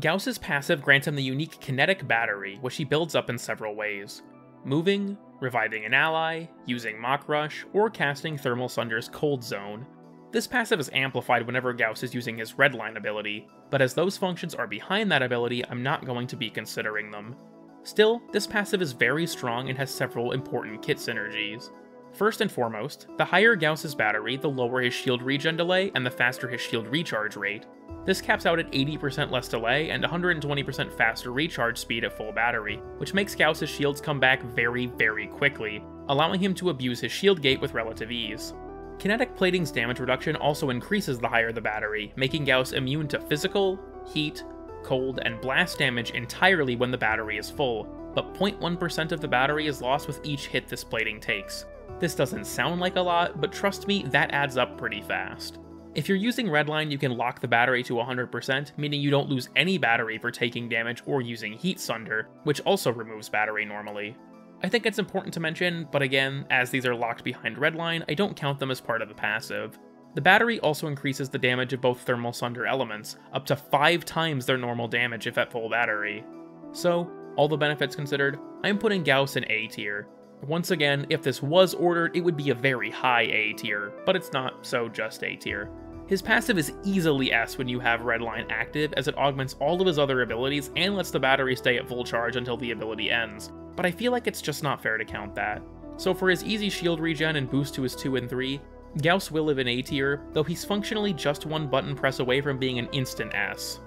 Gauss's passive grants him the unique Kinetic Battery, which he builds up in several ways. Moving, reviving an ally, using Mach Rush, or casting Thermal Sunder's Cold Zone, this passive is amplified whenever Gauss is using his Redline ability, but as those functions are behind that ability, I'm not going to be considering them. Still, this passive is very strong and has several important kit synergies. First and foremost, the higher Gauss's battery, the lower his shield regen delay and the faster his shield recharge rate. This caps out at 80% less delay and 120% faster recharge speed at full battery, which makes Gauss's shields come back very, very quickly, allowing him to abuse his shield gate with relative ease. Kinetic plating's damage reduction also increases the higher the battery, making Gauss immune to physical, heat, cold, and blast damage entirely when the battery is full, but 0.1% of the battery is lost with each hit this plating takes. This doesn't sound like a lot, but trust me, that adds up pretty fast. If you're using Redline, you can lock the battery to 100%, meaning you don't lose any battery for taking damage or using Heat Sunder, which also removes battery normally. I think it's important to mention, but again, as these are locked behind Redline, I don't count them as part of the passive. The battery also increases the damage of both Thermal Sunder elements, up to 5 times their normal damage if at full battery. So, all the benefits considered, I'm putting Gauss in A tier. Once again, if this was ordered, it would be a very high A tier, but it's not, so just A tier. His passive is easily S when you have Redline active, as it augments all of his other abilities and lets the battery stay at full charge until the ability ends, but I feel like it's just not fair to count that. So for his easy shield regen and boost to his 2 and 3, Gauss will live in A tier, though he's functionally just one button press away from being an instant S.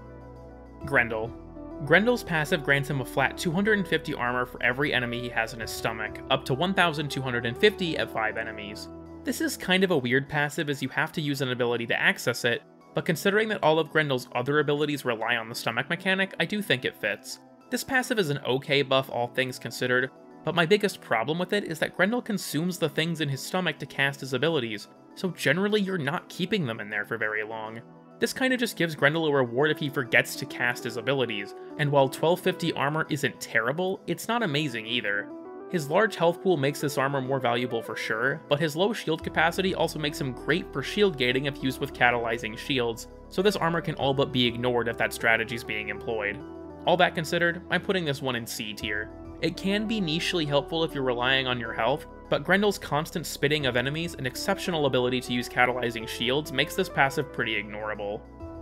Grendel. Grendel's passive grants him a flat 250 armor for every enemy he has in his stomach, up to 1250 at 5 enemies. This is kind of a weird passive as you have to use an ability to access it, but considering that all of Grendel's other abilities rely on the stomach mechanic, I do think it fits. This passive is an okay buff all things considered, but my biggest problem with it is that Grendel consumes the things in his stomach to cast his abilities, so generally you're not keeping them in there for very long. This kinda just gives Grendel a reward if he forgets to cast his abilities, and while 1250 armor isn't terrible, it's not amazing either. His large health pool makes this armor more valuable for sure, but his low shield capacity also makes him great for shield gating if used with catalyzing shields, so this armor can all but be ignored if that strategy is being employed. All that considered, I'm putting this one in C tier. It can be nichely helpful if you're relying on your health, but Grendel's constant spitting of enemies and exceptional ability to use catalyzing shields makes this passive pretty ignorable.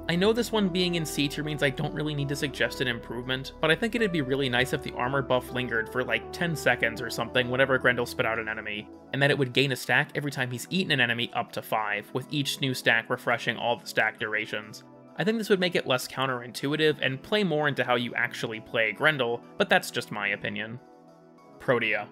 I know this one being in C tier means I don't really need to suggest an improvement, but I think it'd be really nice if the armor buff lingered for like 10 seconds or something whenever Grendel spit out an enemy, and that it would gain a stack every time he's eaten an enemy up to 5, with each new stack refreshing all the stack durations. I think this would make it less counterintuitive and play more into how you actually play Grendel, but that's just my opinion. Protea.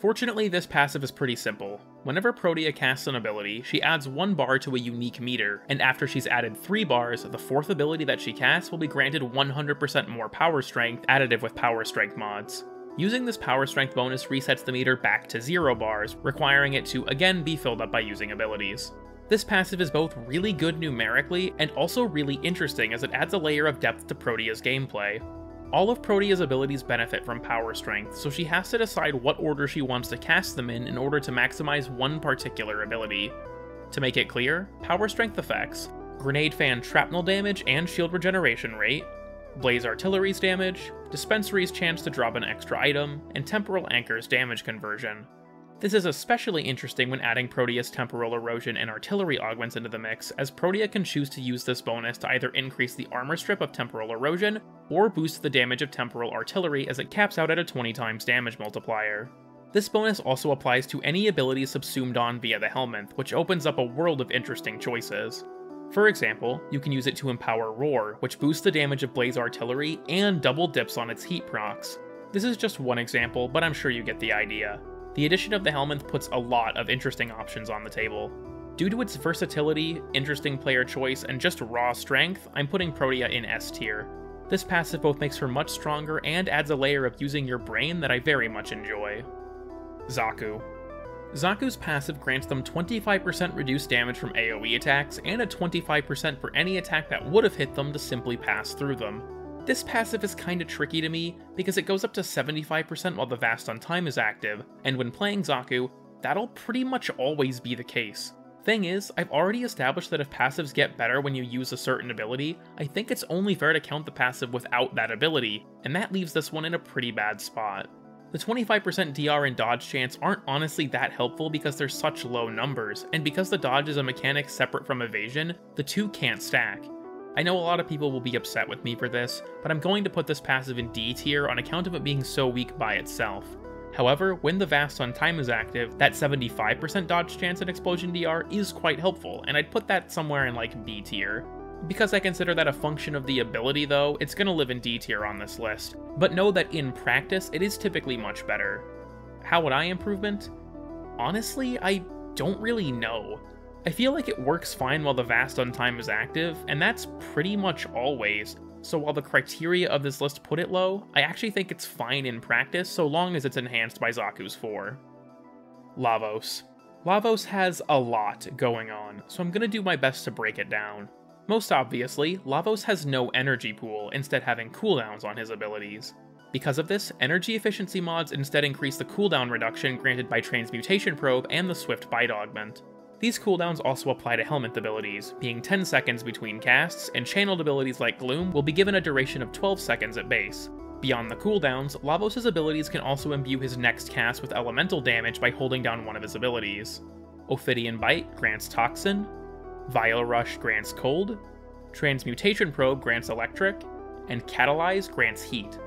Fortunately, this passive is pretty simple. Whenever Protea casts an ability, she adds one bar to a unique meter, and after she's added 3 bars, the fourth ability that she casts will be granted 100% more power strength, additive with power strength mods. Using this power strength bonus resets the meter back to 0 bars, requiring it to again be filled up by using abilities. This passive is both really good numerically and also really interesting as it adds a layer of depth to Protea's gameplay. All of Protea's abilities benefit from power strength, so she has to decide what order she wants to cast them in in order to maximize one particular ability. To make it clear, power strength effects, grenade fan shrapnel damage and shield regeneration rate, blaze artillery's damage, dispensary's chance to drop an extra item, and temporal anchor's damage conversion. This is especially interesting when adding Protea's temporal erosion and artillery augments into the mix, as Protea can choose to use this bonus to either increase the armor strip of temporal erosion, or boost the damage of temporal artillery as it caps out at a 20 times damage multiplier. This bonus also applies to any abilities subsumed on via the Helminth, which opens up a world of interesting choices. For example, you can use it to empower Roar, which boosts the damage of Blaze Artillery and double dips on its heat procs. This is just one example, but I'm sure you get the idea. The addition of the Helminth puts a lot of interesting options on the table. Due to its versatility, interesting player choice, and just raw strength, I'm putting Protea in S tier. This passive both makes her much stronger and adds a layer of using your brain that I very much enjoy. Xaku. Xaku's passive grants them 25% reduced damage from AoE attacks and a 25% for any attack that would have hit them to simply pass through them. This passive is kinda tricky to me, because it goes up to 75% while the Vast Untime is active, and when playing Xaku, that'll pretty much always be the case. Thing is, I've already established that if passives get better when you use a certain ability, I think it's only fair to count the passive without that ability, and that leaves this one in a pretty bad spot. The 25% DR and dodge chance aren't honestly that helpful because they're such low numbers, and because the dodge is a mechanic separate from evasion, the two can't stack. I know a lot of people will be upset with me for this, but I'm going to put this passive in D tier on account of it being so weak by itself. However, when the Vast Untime is active, that 75% dodge chance and Explosion DR is quite helpful, and I'd put that somewhere in like B tier. Because I consider that a function of the ability though, it's gonna live in D tier on this list, but know that in practice, it is typically much better. How would I improvement? Honestly, I don't really know. I feel like it works fine while the Vast Untime is active, and that's pretty much always. So while the criteria of this list put it low, I actually think it's fine in practice so long as it's enhanced by Xaku's 4. Lavos. Lavos has a lot going on, so I'm gonna do my best to break it down. Most obviously, Lavos has no energy pool, instead having cooldowns on his abilities. Because of this, energy efficiency mods instead increase the cooldown reduction granted by Transmutation Probe and the Swift Bite Augment. These cooldowns also apply to Helminth abilities, being 10 seconds between casts, and channeled abilities like Gloom will be given a duration of 12 seconds at base. Beyond the cooldowns, Lavos' abilities can also imbue his next cast with elemental damage by holding down one of his abilities. Ophidian Bite grants Toxin, Vile Rush grants Cold, Transmutation Probe grants Electric, and Catalyze grants Heat.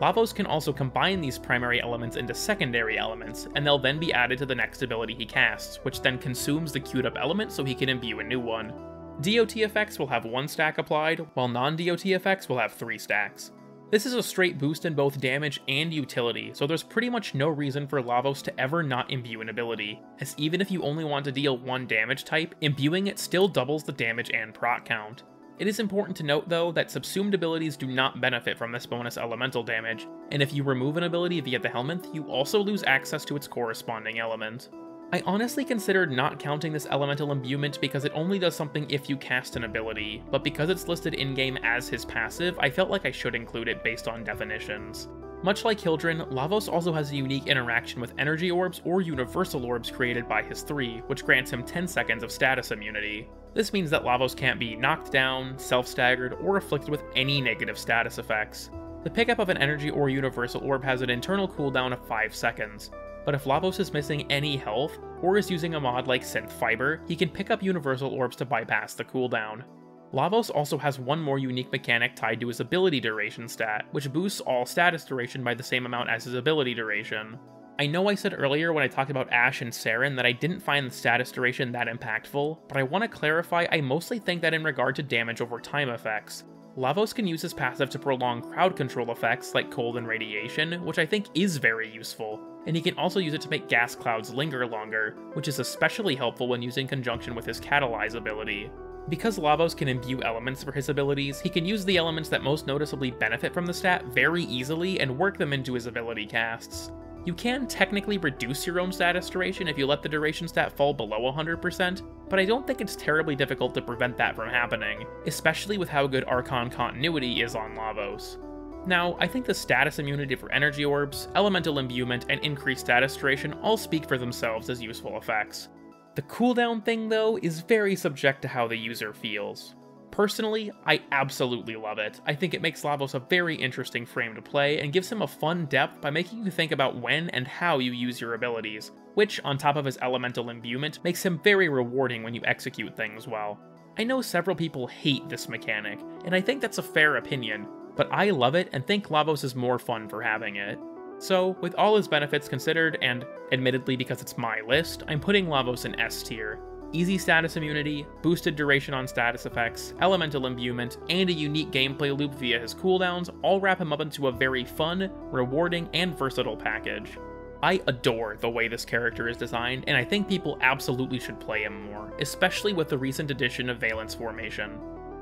Lavos can also combine these primary elements into secondary elements, and they'll then be added to the next ability he casts, which then consumes the queued up element so he can imbue a new one. DOT effects will have one stack applied, while non-DOT effects will have three stacks. This is a straight boost in both damage and utility, so there's pretty much no reason for Lavos to ever not imbue an ability, as even if you only want to deal one damage type, imbuing it still doubles the damage and proc count. It is important to note though that subsumed abilities do not benefit from this bonus elemental damage, and if you remove an ability via the Helminth, you also lose access to its corresponding element. I honestly considered not counting this elemental imbuement because it only does something if you cast an ability, but because it's listed in-game as his passive, I felt like I should include it based on definitions. Much like Hildryn, Lavos also has a unique interaction with energy orbs or universal orbs created by his 3, which grants him 10 seconds of status immunity. This means that Lavos can't be knocked down, self-staggered, or afflicted with any negative status effects. The pickup of an energy or universal orb has an internal cooldown of 5 seconds, but if Lavos is missing any health, or is using a mod like Synth Fiber, he can pick up universal orbs to bypass the cooldown. Lavos also has one more unique mechanic tied to his ability duration stat, which boosts all status duration by the same amount as his ability duration. I know I said earlier when I talked about Ash and Saryn that I didn't find the status duration that impactful, but I want to clarify I mostly think that in regard to damage over time effects. Lavos can use his passive to prolong crowd control effects like cold and radiation, which I think is very useful, and he can also use it to make gas clouds linger longer, which is especially helpful when used in conjunction with his Catalyze ability. Because Lavos can imbue elements for his abilities, he can use the elements that most noticeably benefit from the stat very easily and work them into his ability casts. You can technically reduce your own status duration if you let the duration stat fall below 100%, but I don't think it's terribly difficult to prevent that from happening, especially with how good Archon continuity is on Lavos. Now, I think the status immunity for energy orbs, elemental imbuement, and increased status duration all speak for themselves as useful effects. The cooldown thing, though, is very subject to how the user feels. Personally, I absolutely love it. I think it makes Lavos a very interesting frame to play and gives him a fun depth by making you think about when and how you use your abilities, which, on top of his elemental imbuement, makes him very rewarding when you execute things well. I know several people hate this mechanic, and I think that's a fair opinion, but I love it and think Lavos is more fun for having it. So, with all his benefits considered, and admittedly because it's my list, I'm putting Lavos in S tier. Easy status immunity, boosted duration on status effects, elemental imbuement, and a unique gameplay loop via his cooldowns all wrap him up into a very fun, rewarding, and versatile package. I adore the way this character is designed, and I think people absolutely should play him more, especially with the recent addition of Valence Formation.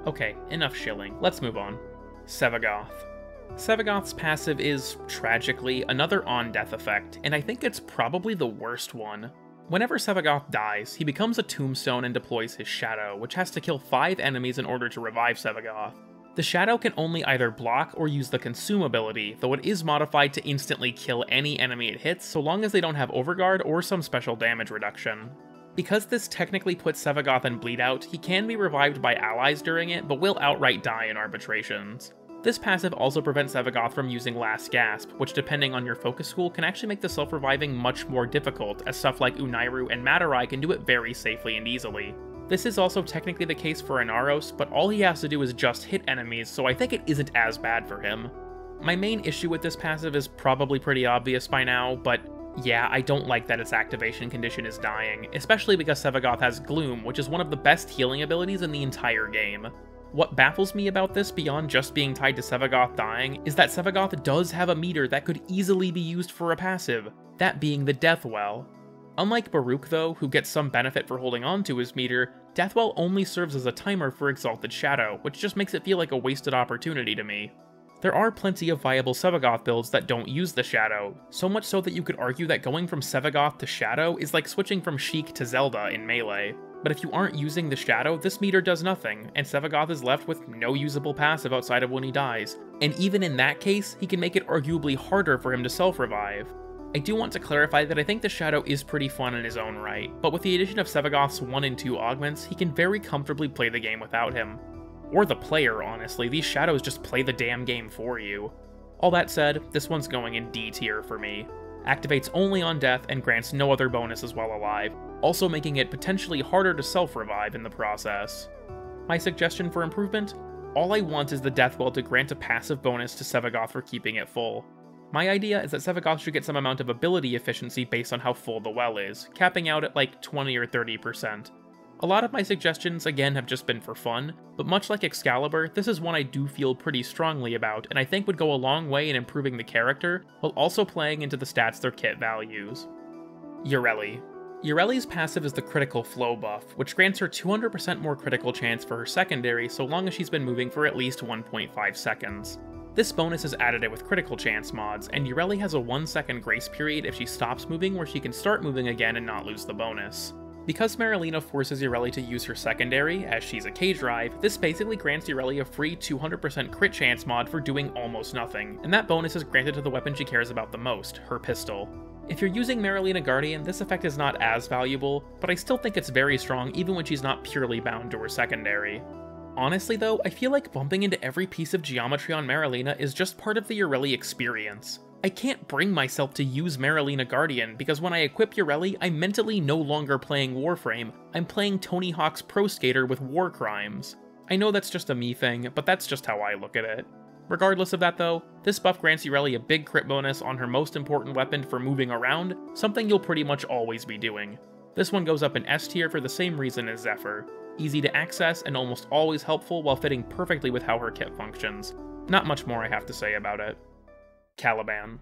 Okay, enough shilling, let's move on. Sevagoth. Sevagoth's passive is, tragically, another on-death effect, and I think it's probably the worst one. Whenever Sevagoth dies, he becomes a tombstone and deploys his shadow, which has to kill 5 enemies in order to revive Sevagoth. The shadow can only either block or use the consume ability, though it is modified to instantly kill any enemy it hits so long as they don't have overguard or some special damage reduction. Because this technically puts Sevagoth in bleed out, he can be revived by allies during it, but will outright die in arbitrations. This passive also prevents Sevagoth from using Last Gasp, which depending on your focus school can actually make the self-reviving much more difficult, as stuff like Unairu and Madurai can do it very safely and easily. This is also technically the case for Inaros, but all he has to do is just hit enemies, so I think it isn't as bad for him. My main issue with this passive is probably pretty obvious by now, but yeah, I don't like that its activation condition is dying, especially because Sevagoth has Gloom, which is one of the best healing abilities in the entire game. What baffles me about this beyond just being tied to Sevagoth dying is that Sevagoth does have a meter that could easily be used for a passive, that being the Deathwell. Unlike Baruuk though, who gets some benefit for holding on to his meter, Deathwell only serves as a timer for Exalted Shadow, which just makes it feel like a wasted opportunity to me. There are plenty of viable Sevagoth builds that don't use the Shadow, so much so that you could argue that going from Sevagoth to Shadow is like switching from Sheik to Zelda in Melee but if you aren't using the Shadow, this meter does nothing, and Sevagoth is left with no usable passive outside of when he dies. And even in that case, he can make it arguably harder for him to self-revive. I do want to clarify that I think the Shadow is pretty fun in his own right, but with the addition of Sevagoth's 1 and 2 augments, he can very comfortably play the game without him. Or the player, honestly, these Shadows just play the damn game for you. All that said, this one's going in D tier for me activates only on death and grants no other bonuses while alive, also making it potentially harder to self-revive in the process. My suggestion for improvement? All I want is the Death Well to grant a passive bonus to Sevagoth for keeping it full. My idea is that Sevagoth should get some amount of ability efficiency based on how full the well is, capping out at like 20 or 30%. A lot of my suggestions, again, have just been for fun, but much like Excalibur, this is one I do feel pretty strongly about, and I think would go a long way in improving the character, while also playing into the stats their kit values. Yareli. Yareli's passive is the critical flow buff, which grants her 200% more critical chance for her secondary so long as she's been moving for at least 1.5 seconds. This bonus is additive with critical chance mods, and Yareli has a 1 second grace period if she stops moving where she can start moving again and not lose the bonus. Because Merulina forces Yareli to use her secondary, as she's a K-Drive, this basically grants Yareli a free 200% crit chance mod for doing almost nothing, and that bonus is granted to the weapon she cares about the most, her pistol. If you're using Merulina Guardian, this effect is not as valuable, but I still think it's very strong even when she's not purely bound to her secondary. Honestly though, I feel like bumping into every piece of geometry on Merulina is just part of the Yareli experience. I can't bring myself to use Merulina Guardian because when I equip Yareli, I'm mentally no longer playing Warframe, I'm playing Tony Hawk's Pro Skater with war crimes. I know that's just a me thing, but that's just how I look at it. Regardless of that though, this buff grants Yareli a big crit bonus on her most important weapon for moving around, something you'll pretty much always be doing. This one goes up in S tier for the same reason as Zephyr. Easy to access and almost always helpful while fitting perfectly with how her kit functions. Not much more I have to say about it. Caliban.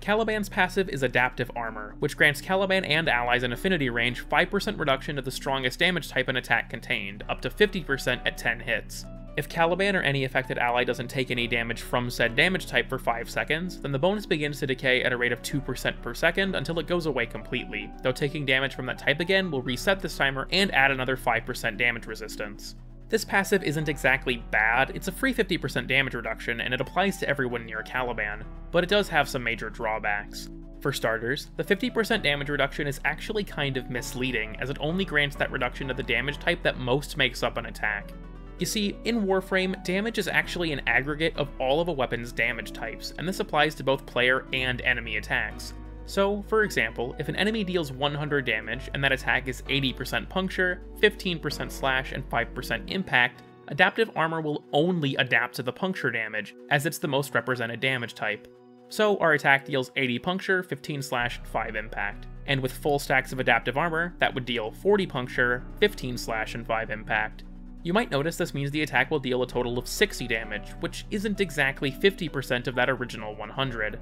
Caliban's passive is Adaptive Armor, which grants Caliban and allies an affinity range 5% reduction to the strongest damage type an attack contained, up to 50% at 10 hits. If Caliban or any affected ally doesn't take any damage from said damage type for 5 seconds, then the bonus begins to decay at a rate of 2% per second until it goes away completely, though taking damage from that type again will reset this timer and add another 5% damage resistance. This passive isn't exactly bad, it's a free 50% damage reduction and it applies to everyone near Caliban, but it does have some major drawbacks. For starters, the 50% damage reduction is actually kind of misleading, as it only grants that reduction to the damage type that most makes up an attack. You see, in Warframe, damage is actually an aggregate of all of a weapon's damage types, and this applies to both player and enemy attacks. So, for example, if an enemy deals 100 damage and that attack is 80% puncture, 15% slash, and 5% impact, adaptive armor will only adapt to the puncture damage, as it's the most represented damage type. So our attack deals 80 puncture, 15 slash, 5 impact. And with full stacks of adaptive armor, that would deal 40 puncture, 15 slash, and 5 impact. You might notice this means the attack will deal a total of 60 damage, which isn't exactly 50% of that original 100.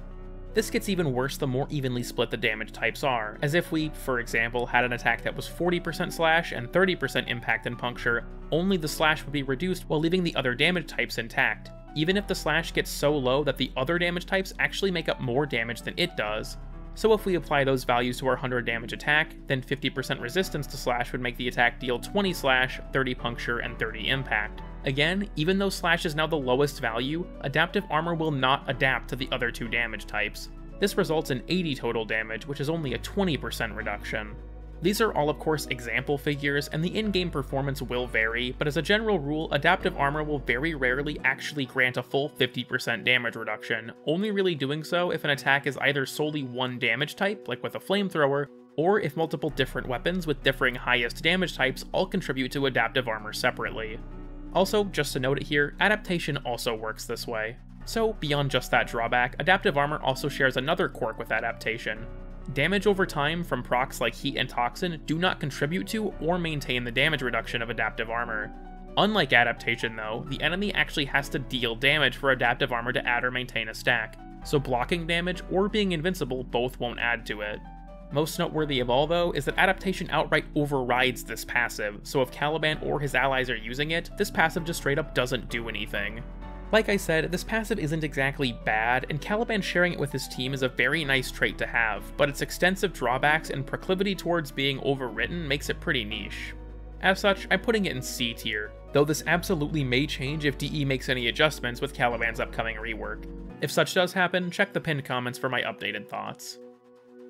This gets even worse the more evenly split the damage types are, as if we, for example, had an attack that was 40% slash and 30% impact and puncture, only the slash would be reduced while leaving the other damage types intact, even if the slash gets so low that the other damage types actually make up more damage than it does. So if we apply those values to our 100 damage attack, then 50% resistance to slash would make the attack deal 20 slash, 30 puncture, and 30 impact. Again, even though Slash is now the lowest value, Adaptive Armor will not adapt to the other two damage types. This results in 80 total damage, which is only a 20% reduction. These are all of course example figures, and the in-game performance will vary, but as a general rule, Adaptive Armor will very rarely actually grant a full 50% damage reduction, only really doing so if an attack is either solely one damage type, like with a flamethrower, or if multiple different weapons with differing highest damage types all contribute to Adaptive Armor separately. Also, just to note it here, adaptation also works this way. So, beyond just that drawback, adaptive armor also shares another quirk with adaptation. Damage over time from procs like heat and toxin do not contribute to or maintain the damage reduction of adaptive armor. Unlike adaptation though, the enemy actually has to deal damage for adaptive armor to add or maintain a stack, so blocking damage or being invincible both won't add to it. Most noteworthy of all, though, is that Adaptation outright overrides this passive, so if Caliban or his allies are using it, this passive just straight up doesn't do anything. Like I said, this passive isn't exactly bad, and Caliban sharing it with his team is a very nice trait to have, but its extensive drawbacks and proclivity towards being overwritten makes it pretty niche. As such, I'm putting it in C tier, though this absolutely may change if DE makes any adjustments with Caliban's upcoming rework. If such does happen, check the pinned comments for my updated thoughts.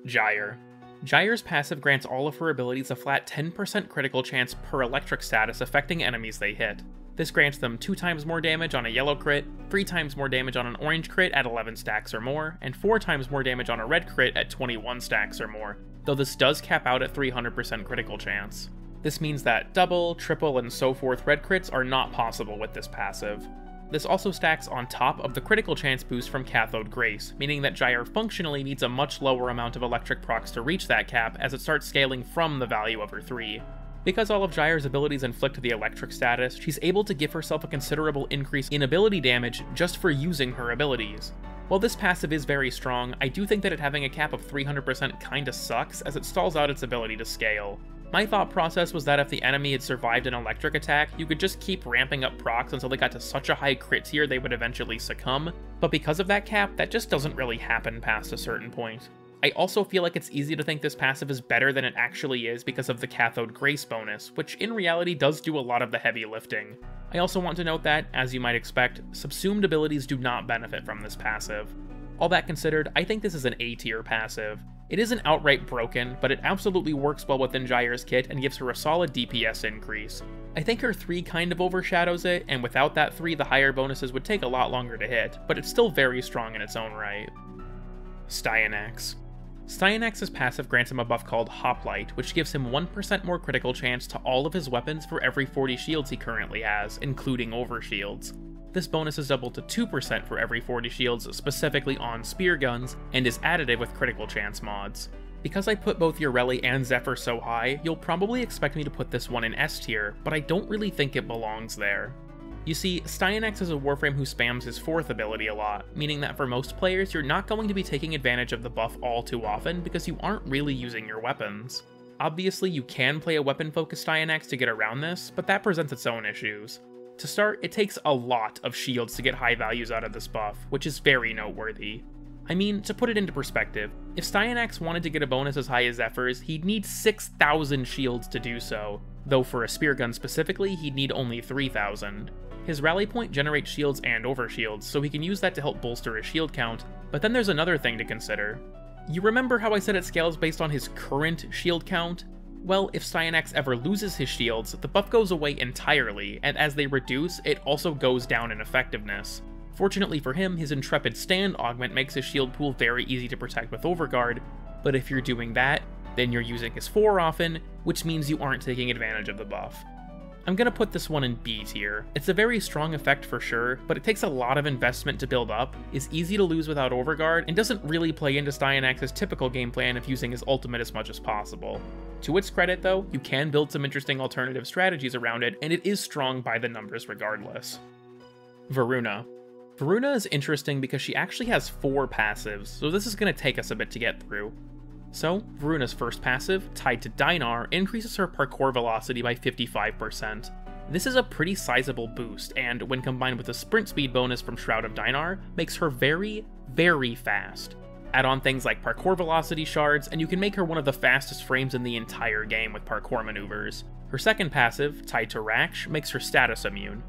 Gyre. Gyre's passive grants all of her abilities a flat 10% critical chance per electric status affecting enemies they hit. This grants them 2 times more damage on a yellow crit, 3 times more damage on an orange crit at 11 stacks or more, and 4 times more damage on a red crit at 21 stacks or more, though this does cap out at 300% critical chance. This means that double, triple, and so forth red crits are not possible with this passive. This also stacks on top of the critical chance boost from Cathode Grace, meaning that Gyre functionally needs a much lower amount of electric procs to reach that cap as it starts scaling from the value of her 3. Because all of Gyre's abilities inflict the electric status, she's able to give herself a considerable increase in ability damage just for using her abilities. While this passive is very strong, I do think that it having a cap of 300% kinda sucks as it stalls out its ability to scale. My thought process was that if the enemy had survived an electric attack, you could just keep ramping up procs until they got to such a high crit tier they would eventually succumb, but because of that cap, that just doesn't really happen past a certain point. I also feel like it's easy to think this passive is better than it actually is because of the Cathode Grace bonus, which in reality does do a lot of the heavy lifting. I also want to note that, as you might expect, subsumed abilities do not benefit from this passive. All that considered, I think this is an A tier passive. It isn't outright broken, but it absolutely works well within Gyre's kit and gives her a solid DPS increase. I think her 3 kind of overshadows it, and without that 3 the higher bonuses would take a lot longer to hit, but it's still very strong in its own right. Styanax. Styanax's passive grants him a buff called Hoplite, which gives him 1% more critical chance to all of his weapons for every 40 shields he currently has, including overshields. This bonus is doubled to 2% for every 40 shields specifically on spear guns, and is additive with critical chance mods. Because I put both Yareli and Zephyr so high, you'll probably expect me to put this one in S tier, but I don't really think it belongs there. You see, Styanax is a Warframe who spams his fourth ability a lot, meaning that for most players, you're not going to be taking advantage of the buff all too often because you aren't really using your weapons. Obviously, you can play a weapon-focused Styanax to get around this, but that presents its own issues. To start, it takes a lot of shields to get high values out of this buff, which is very noteworthy. I mean, to put it into perspective, if Styanax wanted to get a bonus as high as Zephyr's, he'd need 6,000 shields to do so, though for a spear gun specifically, he'd need only 3000. His rally point generates shields and overshields, so he can use that to help bolster his shield count, but then there's another thing to consider. You remember how I said it scales based on his current shield count? Well, if Styanax ever loses his shields, the buff goes away entirely, and as they reduce, it also goes down in effectiveness. Fortunately for him, his Intrepid Stand augment makes his shield pool very easy to protect with Overguard, but if you're doing that, then you're using his 4 often, which means you aren't taking advantage of the buff. I'm gonna put this one in B tier. It's a very strong effect for sure, but it takes a lot of investment to build up, is easy to lose without Overguard, and doesn't really play into Styanax's typical game plan of using his ultimate as much as possible. To its credit though, you can build some interesting alternative strategies around it, and it is strong by the numbers regardless. Voruna. Voruna is interesting because she actually has four passives, so this is going to take us a bit to get through. So, Voruna's first passive, tied to Dynar, increases her parkour velocity by 55%. This is a pretty sizable boost, and when combined with the sprint speed bonus from Shroud of Dynar, makes her very, very fast. Add on things like parkour velocity shards, and you can make her one of the fastest frames in the entire game with parkour maneuvers. Her second passive, tied to Raksh, makes her status immune.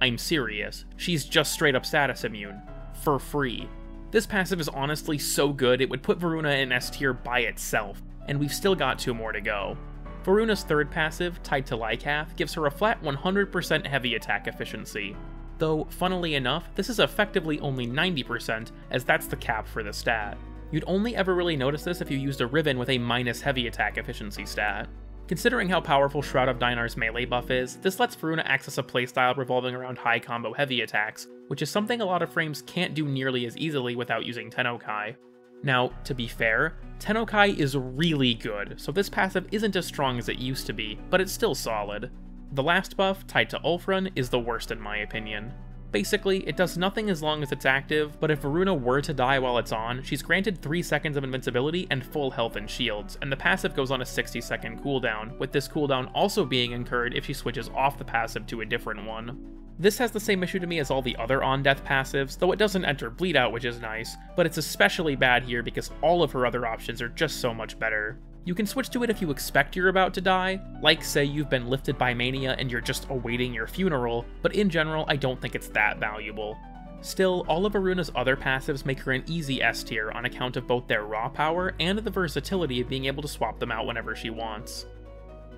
I'm serious, she's just straight up status immune. For free. This passive is honestly so good it would put Voruna in S tier by itself, and we've still got two more to go. Voruna's third passive, tied to Lycath, gives her a flat 100% heavy attack efficiency. Though, funnily enough, this is effectively only 90%, as that's the cap for the stat. You'd only ever really notice this if you used a Riven with a minus heavy attack efficiency stat. Considering how powerful Shroud of Dynar's melee buff is, this lets Voruna access a playstyle revolving around high combo heavy attacks, which is something a lot of frames can't do nearly as easily without using Tennokai. Now, to be fair, Tennokai is really good, so this passive isn't as strong as it used to be, but it's still solid. The last buff, tied to Ulfrun, is the worst in my opinion. Basically, it does nothing as long as it's active, but if Voruna were to die while it's on, she's granted 3 seconds of invincibility and full health and shields, and the passive goes on a 60 second cooldown, with this cooldown also being incurred if she switches off the passive to a different one. This has the same issue to me as all the other on-death passives, though it doesn't enter bleed out, which is nice, but it's especially bad here because all of her other options are just so much better. You can switch to it if you expect you're about to die, like say you've been lifted by mania and you're just awaiting your funeral, but in general I don't think it's that valuable. Still, all of Voruna's other passives make her an easy S tier on account of both their raw power and the versatility of being able to swap them out whenever she wants.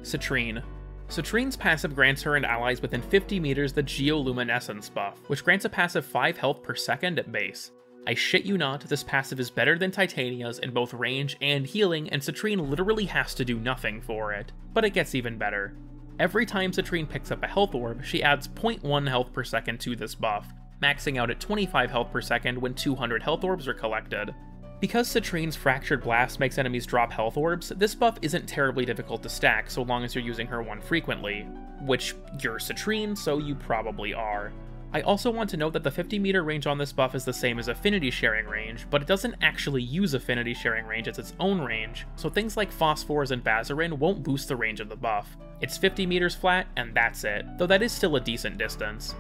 Citrine. Citrine's passive grants her and allies within 50 meters the Geoluminescence buff, which grants a passive 5 health per second at base. I shit you not, this passive is better than Titania's in both range and healing, and Citrine literally has to do nothing for it. But it gets even better. Every time Citrine picks up a health orb, she adds 0.1 health per second to this buff, maxing out at 25 health per second when 200 health orbs are collected. Because Citrine's Fractured Blast makes enemies drop health orbs, this buff isn't terribly difficult to stack so long as you're using her one frequently, which you're Citrine, so you probably are. I also want to note that the 50 meter range on this buff is the same as affinity sharing range, but it doesn't actually use affinity sharing range as its own range, so things like Phosphors and Vazarin won't boost the range of the buff. It's 50 meters flat, and that's it, though that is still a decent distance.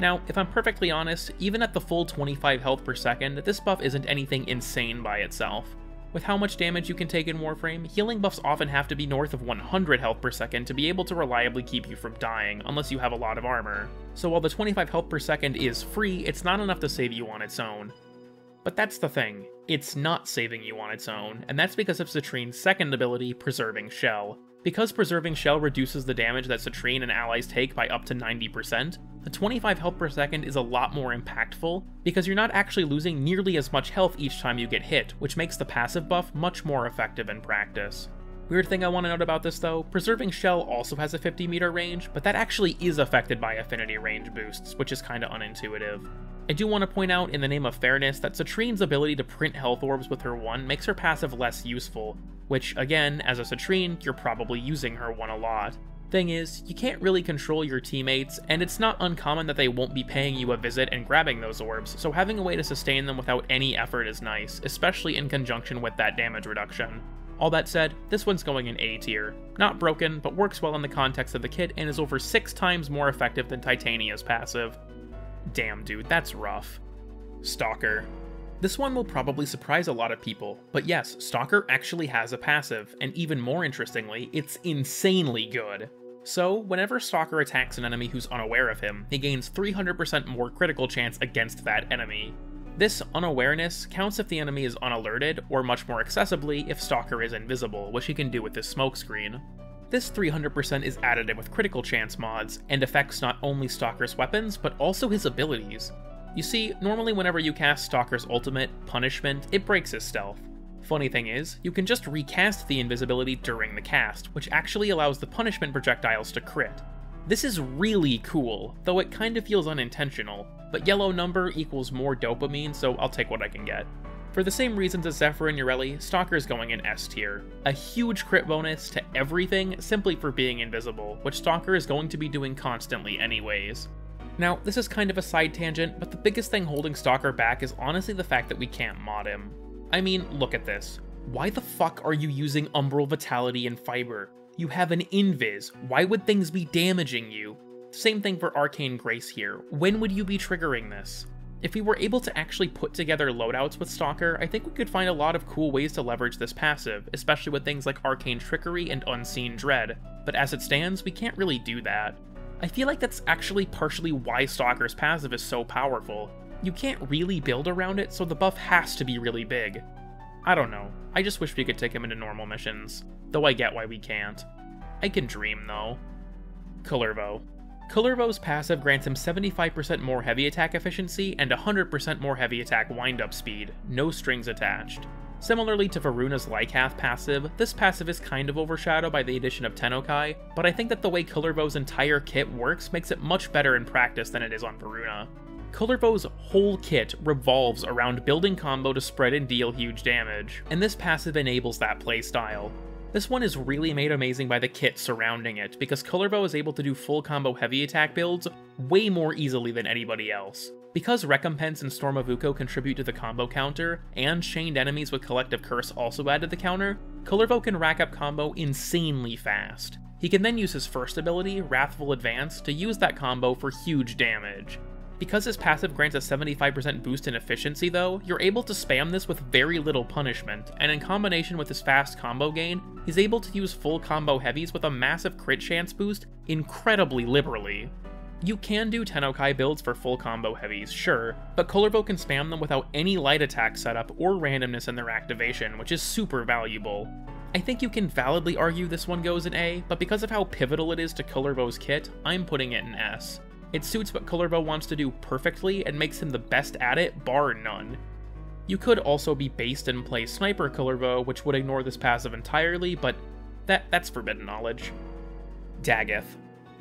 Now, if I'm perfectly honest, even at the full 25 health per second, this buff isn't anything insane by itself. With how much damage you can take in Warframe, healing buffs often have to be north of 100 health per second to be able to reliably keep you from dying, unless you have a lot of armor. So while the 25 health per second is free, it's not enough to save you on its own. But that's the thing, it's not saving you on its own, and that's because of Citrine's second ability, Preserving Shell. Because Preserving Shell reduces the damage that Citrine and allies take by up to 90%, the 25 health per second is a lot more impactful, because you're not actually losing nearly as much health each time you get hit, which makes the passive buff much more effective in practice. Weird thing I want to note about this though, Preserving Shell also has a 50 meter range, but that actually is affected by affinity range boosts, which is kinda unintuitive. I do want to point out, in the name of fairness, that Citrine's ability to print health orbs with her 1 makes her passive less useful, which, again, as a Citrine, you're probably using her 1 a lot. Thing is, you can't really control your teammates, and it's not uncommon that they won't be paying you a visit and grabbing those orbs, so having a way to sustain them without any effort is nice, especially in conjunction with that damage reduction. All that said, this one's going in A tier. Not broken, but works well in the context of the kit and is over 6 times more effective than Titania's passive. Damn, dude, that's rough. Stalker. This one will probably surprise a lot of people, but yes, Stalker actually has a passive, and even more interestingly, it's insanely good. So, whenever Stalker attacks an enemy who's unaware of him, he gains 300% more critical chance against that enemy. This unawareness counts if the enemy is unalerted, or much more accessibly, if Stalker is invisible, which he can do with this smokescreen. This 300% is additive with critical chance mods, and affects not only Stalker's weapons, but also his abilities. You see, normally whenever you cast Stalker's ultimate, Punishment, it breaks his stealth. Funny thing is, you can just recast the invisibility during the cast, which actually allows the punishment projectiles to crit. This is really cool, though it kind of feels unintentional, but yellow number equals more dopamine, so I'll take what I can get. For the same reasons as Zephyr and Yareli, Stalker's going in S tier. A huge crit bonus to everything simply for being invisible, which Stalker is going to be doing constantly anyways. Now, this is kind of a side tangent, but the biggest thing holding Stalker back is honestly the fact that we can't mod him. I mean, look at this. Why the fuck are you using Umbral Vitality and Fiber? You have an Invis, why would things be damaging you? Same thing for Arcane Grace here. When would you be triggering this? If we were able to actually put together loadouts with Stalker, I think we could find a lot of cool ways to leverage this passive, especially with things like Arcane Trickery and Unseen Dread, but as it stands, we can't really do that. I feel like that's actually partially why Stalker's passive is so powerful. You can't really build around it, so the buff has to be really big. I don't know, I just wish we could take him into normal missions, though I get why we can't. I can dream, though. Kullervo. Kullervo's passive grants him 75% more heavy attack efficiency and 100% more heavy attack windup speed, no strings attached. Similarly to Voruna's Lycath passive, this passive is kind of overshadowed by the addition of Tennokai, but I think that the way Kullervo's entire kit works makes it much better in practice than it is on Voruna. Kullervo's whole kit revolves around building combo to spread and deal huge damage, and this passive enables that playstyle. This one is really made amazing by the kit surrounding it, because Kullervo is able to do full combo heavy attack builds way more easily than anybody else. Because Recompense and Storm of Ukko contribute to the combo counter, and Chained Enemies with Collective Curse also add to the counter, Kullervo can rack up combo insanely fast. He can then use his first ability, Wrathful Advance, to use that combo for huge damage. Because his passive grants a 75% boost in efficiency though, you're able to spam this with very little punishment, and in combination with his fast combo gain, he's able to use full combo heavies with a massive crit chance boost incredibly liberally. You can do Tennokai builds for full combo heavies, sure, but Kullervo can spam them without any light attack setup or randomness in their activation, which is super valuable. I think you can validly argue this one goes in A, but because of how pivotal it is to Kullervo's kit, I'm putting it in S. It suits what Kullervo wants to do perfectly and makes him the best at it, bar none. You could also be based and play Sniper Kullervo, which would ignore this passive entirely, but that, that's forbidden knowledge. Dagath.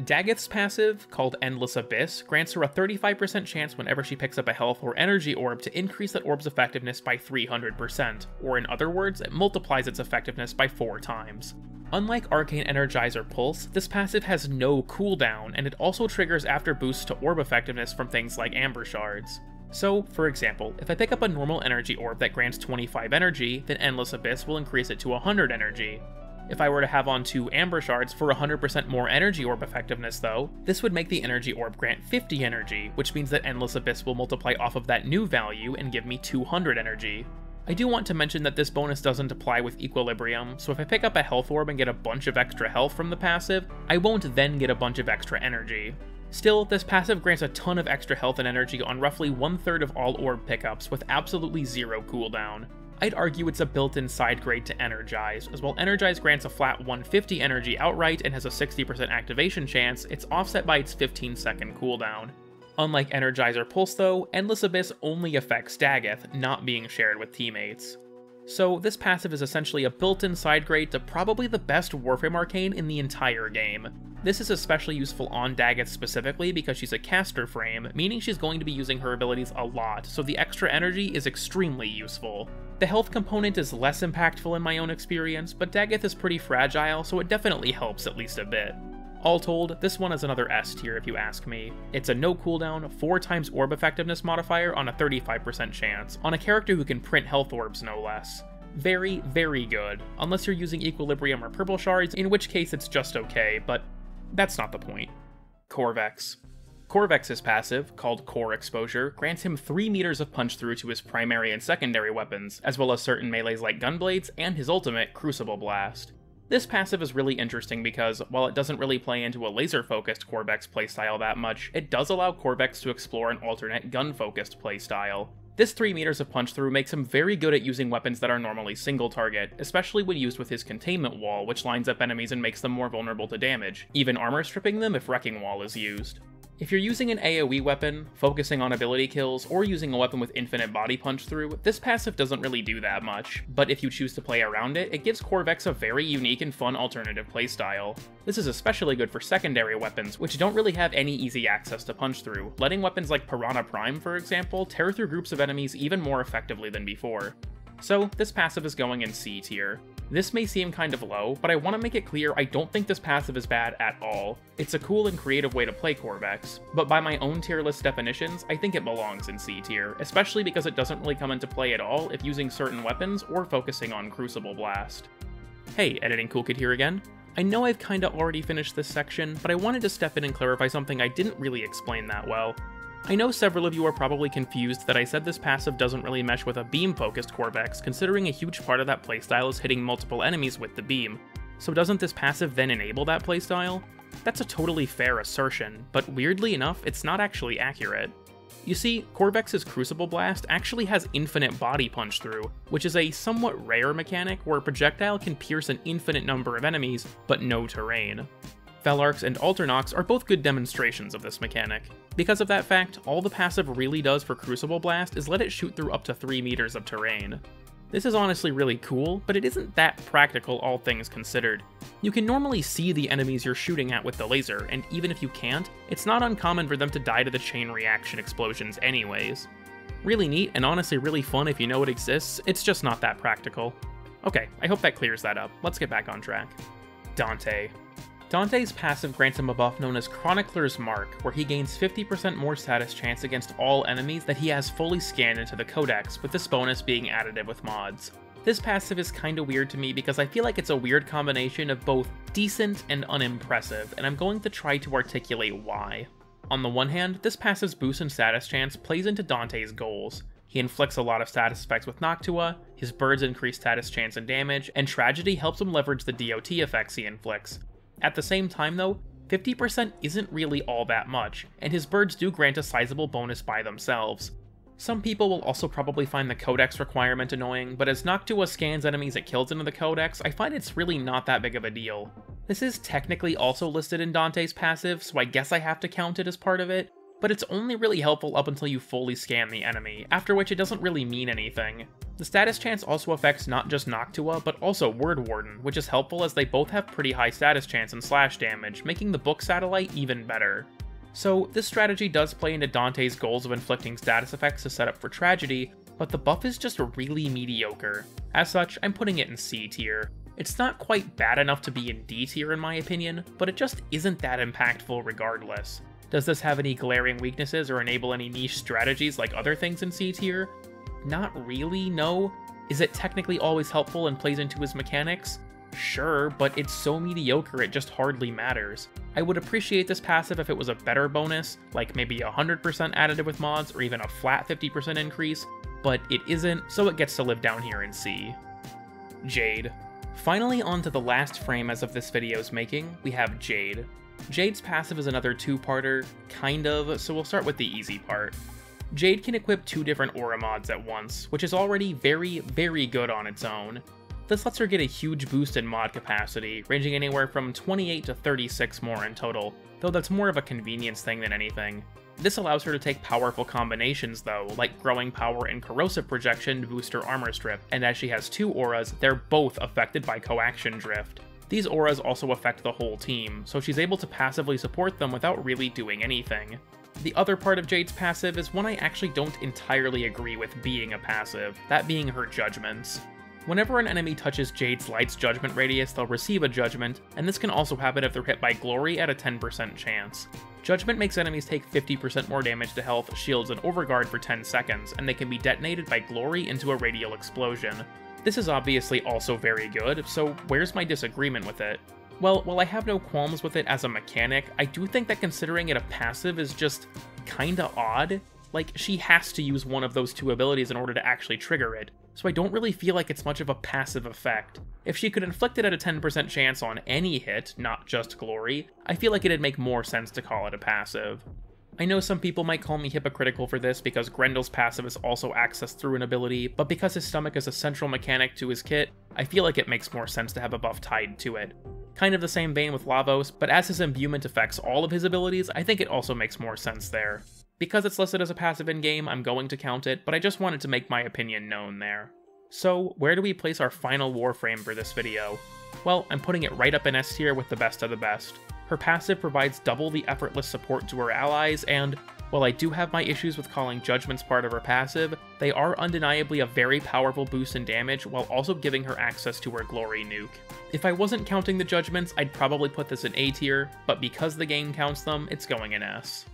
Dagath's passive, called Endless Abyss, grants her a 35% chance whenever she picks up a health or energy orb to increase that orb's effectiveness by 300%, or in other words, it multiplies its effectiveness by 4 times. Unlike Arcane Energizer Pulse, this passive has no cooldown, and it also triggers after boosts to orb effectiveness from things like Amber Shards. So, for example, if I pick up a normal energy orb that grants 25 energy, then Endless Abyss will increase it to 100 energy. If I were to have on two Amber Shards for 100% more energy orb effectiveness though, this would make the energy orb grant 50 energy, which means that Endless Abyss will multiply off of that new value and give me 200 energy. I do want to mention that this bonus doesn't apply with Equilibrium, so if I pick up a health orb and get a bunch of extra health from the passive, I won't then get a bunch of extra energy. Still, this passive grants a ton of extra health and energy on roughly one third of all orb pickups with absolutely zero cooldown. I'd argue it's a built-in side grade to Energize, as while Energize grants a flat 150 energy outright and has a 60% activation chance, it's offset by its 15 second cooldown. Unlike Energizer Pulse though, Endless Abyss only affects Dagath, not being shared with teammates. So this passive is essentially a built-in side grade to probably the best Warframe Arcane in the entire game. This is especially useful on Dagath specifically because she's a caster frame, meaning she's going to be using her abilities a lot, so the extra energy is extremely useful. The health component is less impactful in my own experience, but Dagath is pretty fragile, so it definitely helps at least a bit. All told, this one is another S tier if you ask me. It's a no cooldown, 4 times orb effectiveness modifier on a 35% chance, on a character who can print health orbs no less. Very, very good, unless you're using Equilibrium or Purple Shards, in which case it's just okay, but that's not the point. Qorvex. Qorvex's passive, called Core Exposure, grants him 3 meters of punch through to his primary and secondary weapons, as well as certain melees like Gunblades and his ultimate, Crucible Blast. This passive is really interesting because, while it doesn't really play into a laser-focused Qorvex playstyle that much, it does allow Qorvex to explore an alternate gun-focused playstyle. This 3 meters of punch through makes him very good at using weapons that are normally single target, especially when used with his containment wall, which lines up enemies and makes them more vulnerable to damage, even armor stripping them if wrecking wall is used. If you're using an AoE weapon, focusing on ability kills, or using a weapon with infinite body punch through, this passive doesn't really do that much, but if you choose to play around it, it gives Qorvex a very unique and fun alternative playstyle. This is especially good for secondary weapons, which don't really have any easy access to punch through, letting weapons like Piranha Prime, for example, tear through groups of enemies even more effectively than before. So, this passive is going in C tier. This may seem kind of low, but I want to make it clear I don't think this passive is bad at all. It's a cool and creative way to play Qorvex, but by my own tier list definitions, I think it belongs in C tier, especially because it doesn't really come into play at all if using certain weapons or focusing on Crucible Blast. Hey, Editing Cool Kid here again. I know I've kinda already finished this section, but I wanted to step in and clarify something I didn't really explain that well. I know several of you are probably confused that I said this passive doesn't really mesh with a beam-focused Qorvex, considering a huge part of that playstyle is hitting multiple enemies with the beam. So doesn't this passive then enable that playstyle? That's a totally fair assertion, but weirdly enough, it's not actually accurate. You see, Qorvex's Crucible Blast actually has infinite body punch through, which is a somewhat rare mechanic where a projectile can pierce an infinite number of enemies, but no terrain. Felarx and Alternox are both good demonstrations of this mechanic. Because of that fact, all the passive really does for Crucible Blast is let it shoot through up to 3 meters of terrain. This is honestly really cool, but it isn't that practical all things considered. You can normally see the enemies you're shooting at with the laser, and even if you can't, it's not uncommon for them to die to the chain reaction explosions anyways. Really neat and honestly really fun if you know it exists, it's just not that practical. Okay, I hope that clears that up. Let's get back on track. Dante. Dante's passive grants him a buff known as Chronicler's Mark, where he gains 50% more status chance against all enemies that he has fully scanned into the Codex, with this bonus being additive with mods. This passive is kinda weird to me because I feel like it's a weird combination of both decent and unimpressive, and I'm going to try to articulate why. On the one hand, this passive's boost in status chance plays into Dante's goals. He inflicts a lot of status effects with Noctua, his birds increase status chance and damage, and Tragedy helps him leverage the DOT effects he inflicts, at the same time though, 50% isn't really all that much, and his birds do grant a sizable bonus by themselves. Some people will also probably find the Codex requirement annoying, but as Noctua scans enemies it kills into the Codex, I find it's really not that big of a deal. This is technically also listed in Dante's passive, so I guess I have to count it as part of it, but it's only really helpful up until you fully scan the enemy, after which it doesn't really mean anything. The status chance also affects not just Noctua, but also Word Warden, which is helpful as they both have pretty high status chance and slash damage, making the book satellite even better. So, this strategy does play into Dante's goals of inflicting status effects to set up for Tragedy, but the buff is just really mediocre. As such, I'm putting it in C tier. It's not quite bad enough to be in D tier in my opinion, but it just isn't that impactful regardless. Does this have any glaring weaknesses or enable any niche strategies like other things in C tier? Not really, no. Is it technically always helpful and plays into his mechanics? Sure, but it's so mediocre it just hardly matters. I would appreciate this passive if it was a better bonus, like maybe 100% additive with mods or even a flat 50% increase, but it isn't, so it gets to live down here in C. Jade. Finally onto the last frame as of this video's making, we have Jade. Jade's passive is another two-parter, kind of, so we'll start with the easy part. Jade can equip two different aura mods at once, which is already very, very good on its own. This lets her get a huge boost in mod capacity, ranging anywhere from 28 to 36 more in total, though that's more of a convenience thing than anything. This allows her to take powerful combinations though, like growing power and corrosive projection to boost her armor strip, and as she has two auras, they're both affected by coaction drift. These auras also affect the whole team, so she's able to passively support them without really doing anything. The other part of Jade's passive is one I actually don't entirely agree with being a passive, that being her judgments. Whenever an enemy touches Jade's Light's judgment radius, they'll receive a judgment, and this can also happen if they're hit by Glory at a 10% chance. Judgment makes enemies take 50% more damage to health, shields, and overguard for 10 seconds, and they can be detonated by Glory into a radial explosion. This is obviously also very good, so where's my disagreement with it? Well, while I have no qualms with it as a mechanic, I do think that considering it a passive is just kinda odd. Like, she has to use one of those two abilities in order to actually trigger it, so I don't really feel like it's much of a passive effect. If she could inflict it at a 10% chance on any hit, not just Glory, I feel like it'd make more sense to call it a passive. I know some people might call me hypocritical for this because Grendel's passive is also accessed through an ability, but because his stomach is a central mechanic to his kit, I feel like it makes more sense to have a buff tied to it. Kind of the same vein with Lavos, but as his imbuement affects all of his abilities, I think it also makes more sense there. Because it's listed as a passive in-game, I'm going to count it, but I just wanted to make my opinion known there. So, where do we place our final Warframe for this video? Well, I'm putting it right up in S tier with the best of the best. Her passive provides double the effortless support to her allies, and while I do have my issues with calling Judgments part of her passive, they are undeniably a very powerful boost in damage while also giving her access to her Glory nuke. If I wasn't counting the Judgments, I'd probably put this in A tier, but because the game counts them, it's going in S.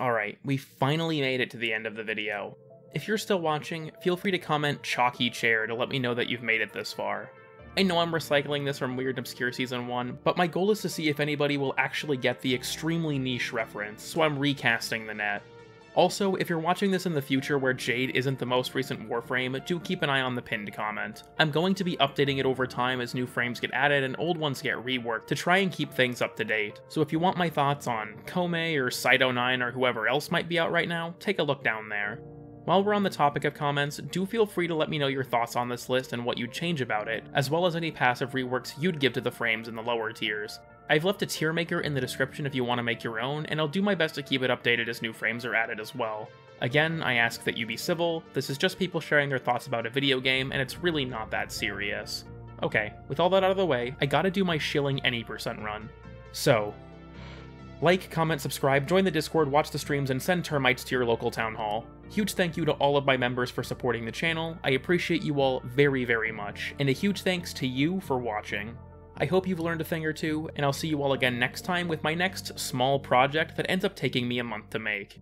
Alright, we finally made it to the end of the video. If you're still watching, feel free to comment chalky chair to let me know that you've made it this far. I know I'm recycling this from Weird Obscure Season 1, but my goal is to see if anybody will actually get the extremely niche reference, so I'm recasting the net. Also, if you're watching this in the future where Jade isn't the most recent Warframe, do keep an eye on the pinned comment. I'm going to be updating it over time as new frames get added and old ones get reworked to try and keep things up to date. So if you want my thoughts on Koumei or Cyte-09 or whoever else might be out right now, take a look down there. While we're on the topic of comments, do feel free to let me know your thoughts on this list and what you'd change about it, as well as any passive reworks you'd give to the frames in the lower tiers. I've left a tier maker in the description if you want to make your own, and I'll do my best to keep it updated as new frames are added as well. Again, I ask that you be civil, this is just people sharing their thoughts about a video game, and it's really not that serious. Okay, with all that out of the way, I gotta do my shilling any percent run. So, like, comment, subscribe, join the Discord, watch the streams, and send termites to your local town hall. Huge thank you to all of my members for supporting the channel, I appreciate you all very very much, and a huge thanks to you for watching. I hope you've learned a thing or two, and I'll see you all again next time with my next small project that ends up taking me a month to make.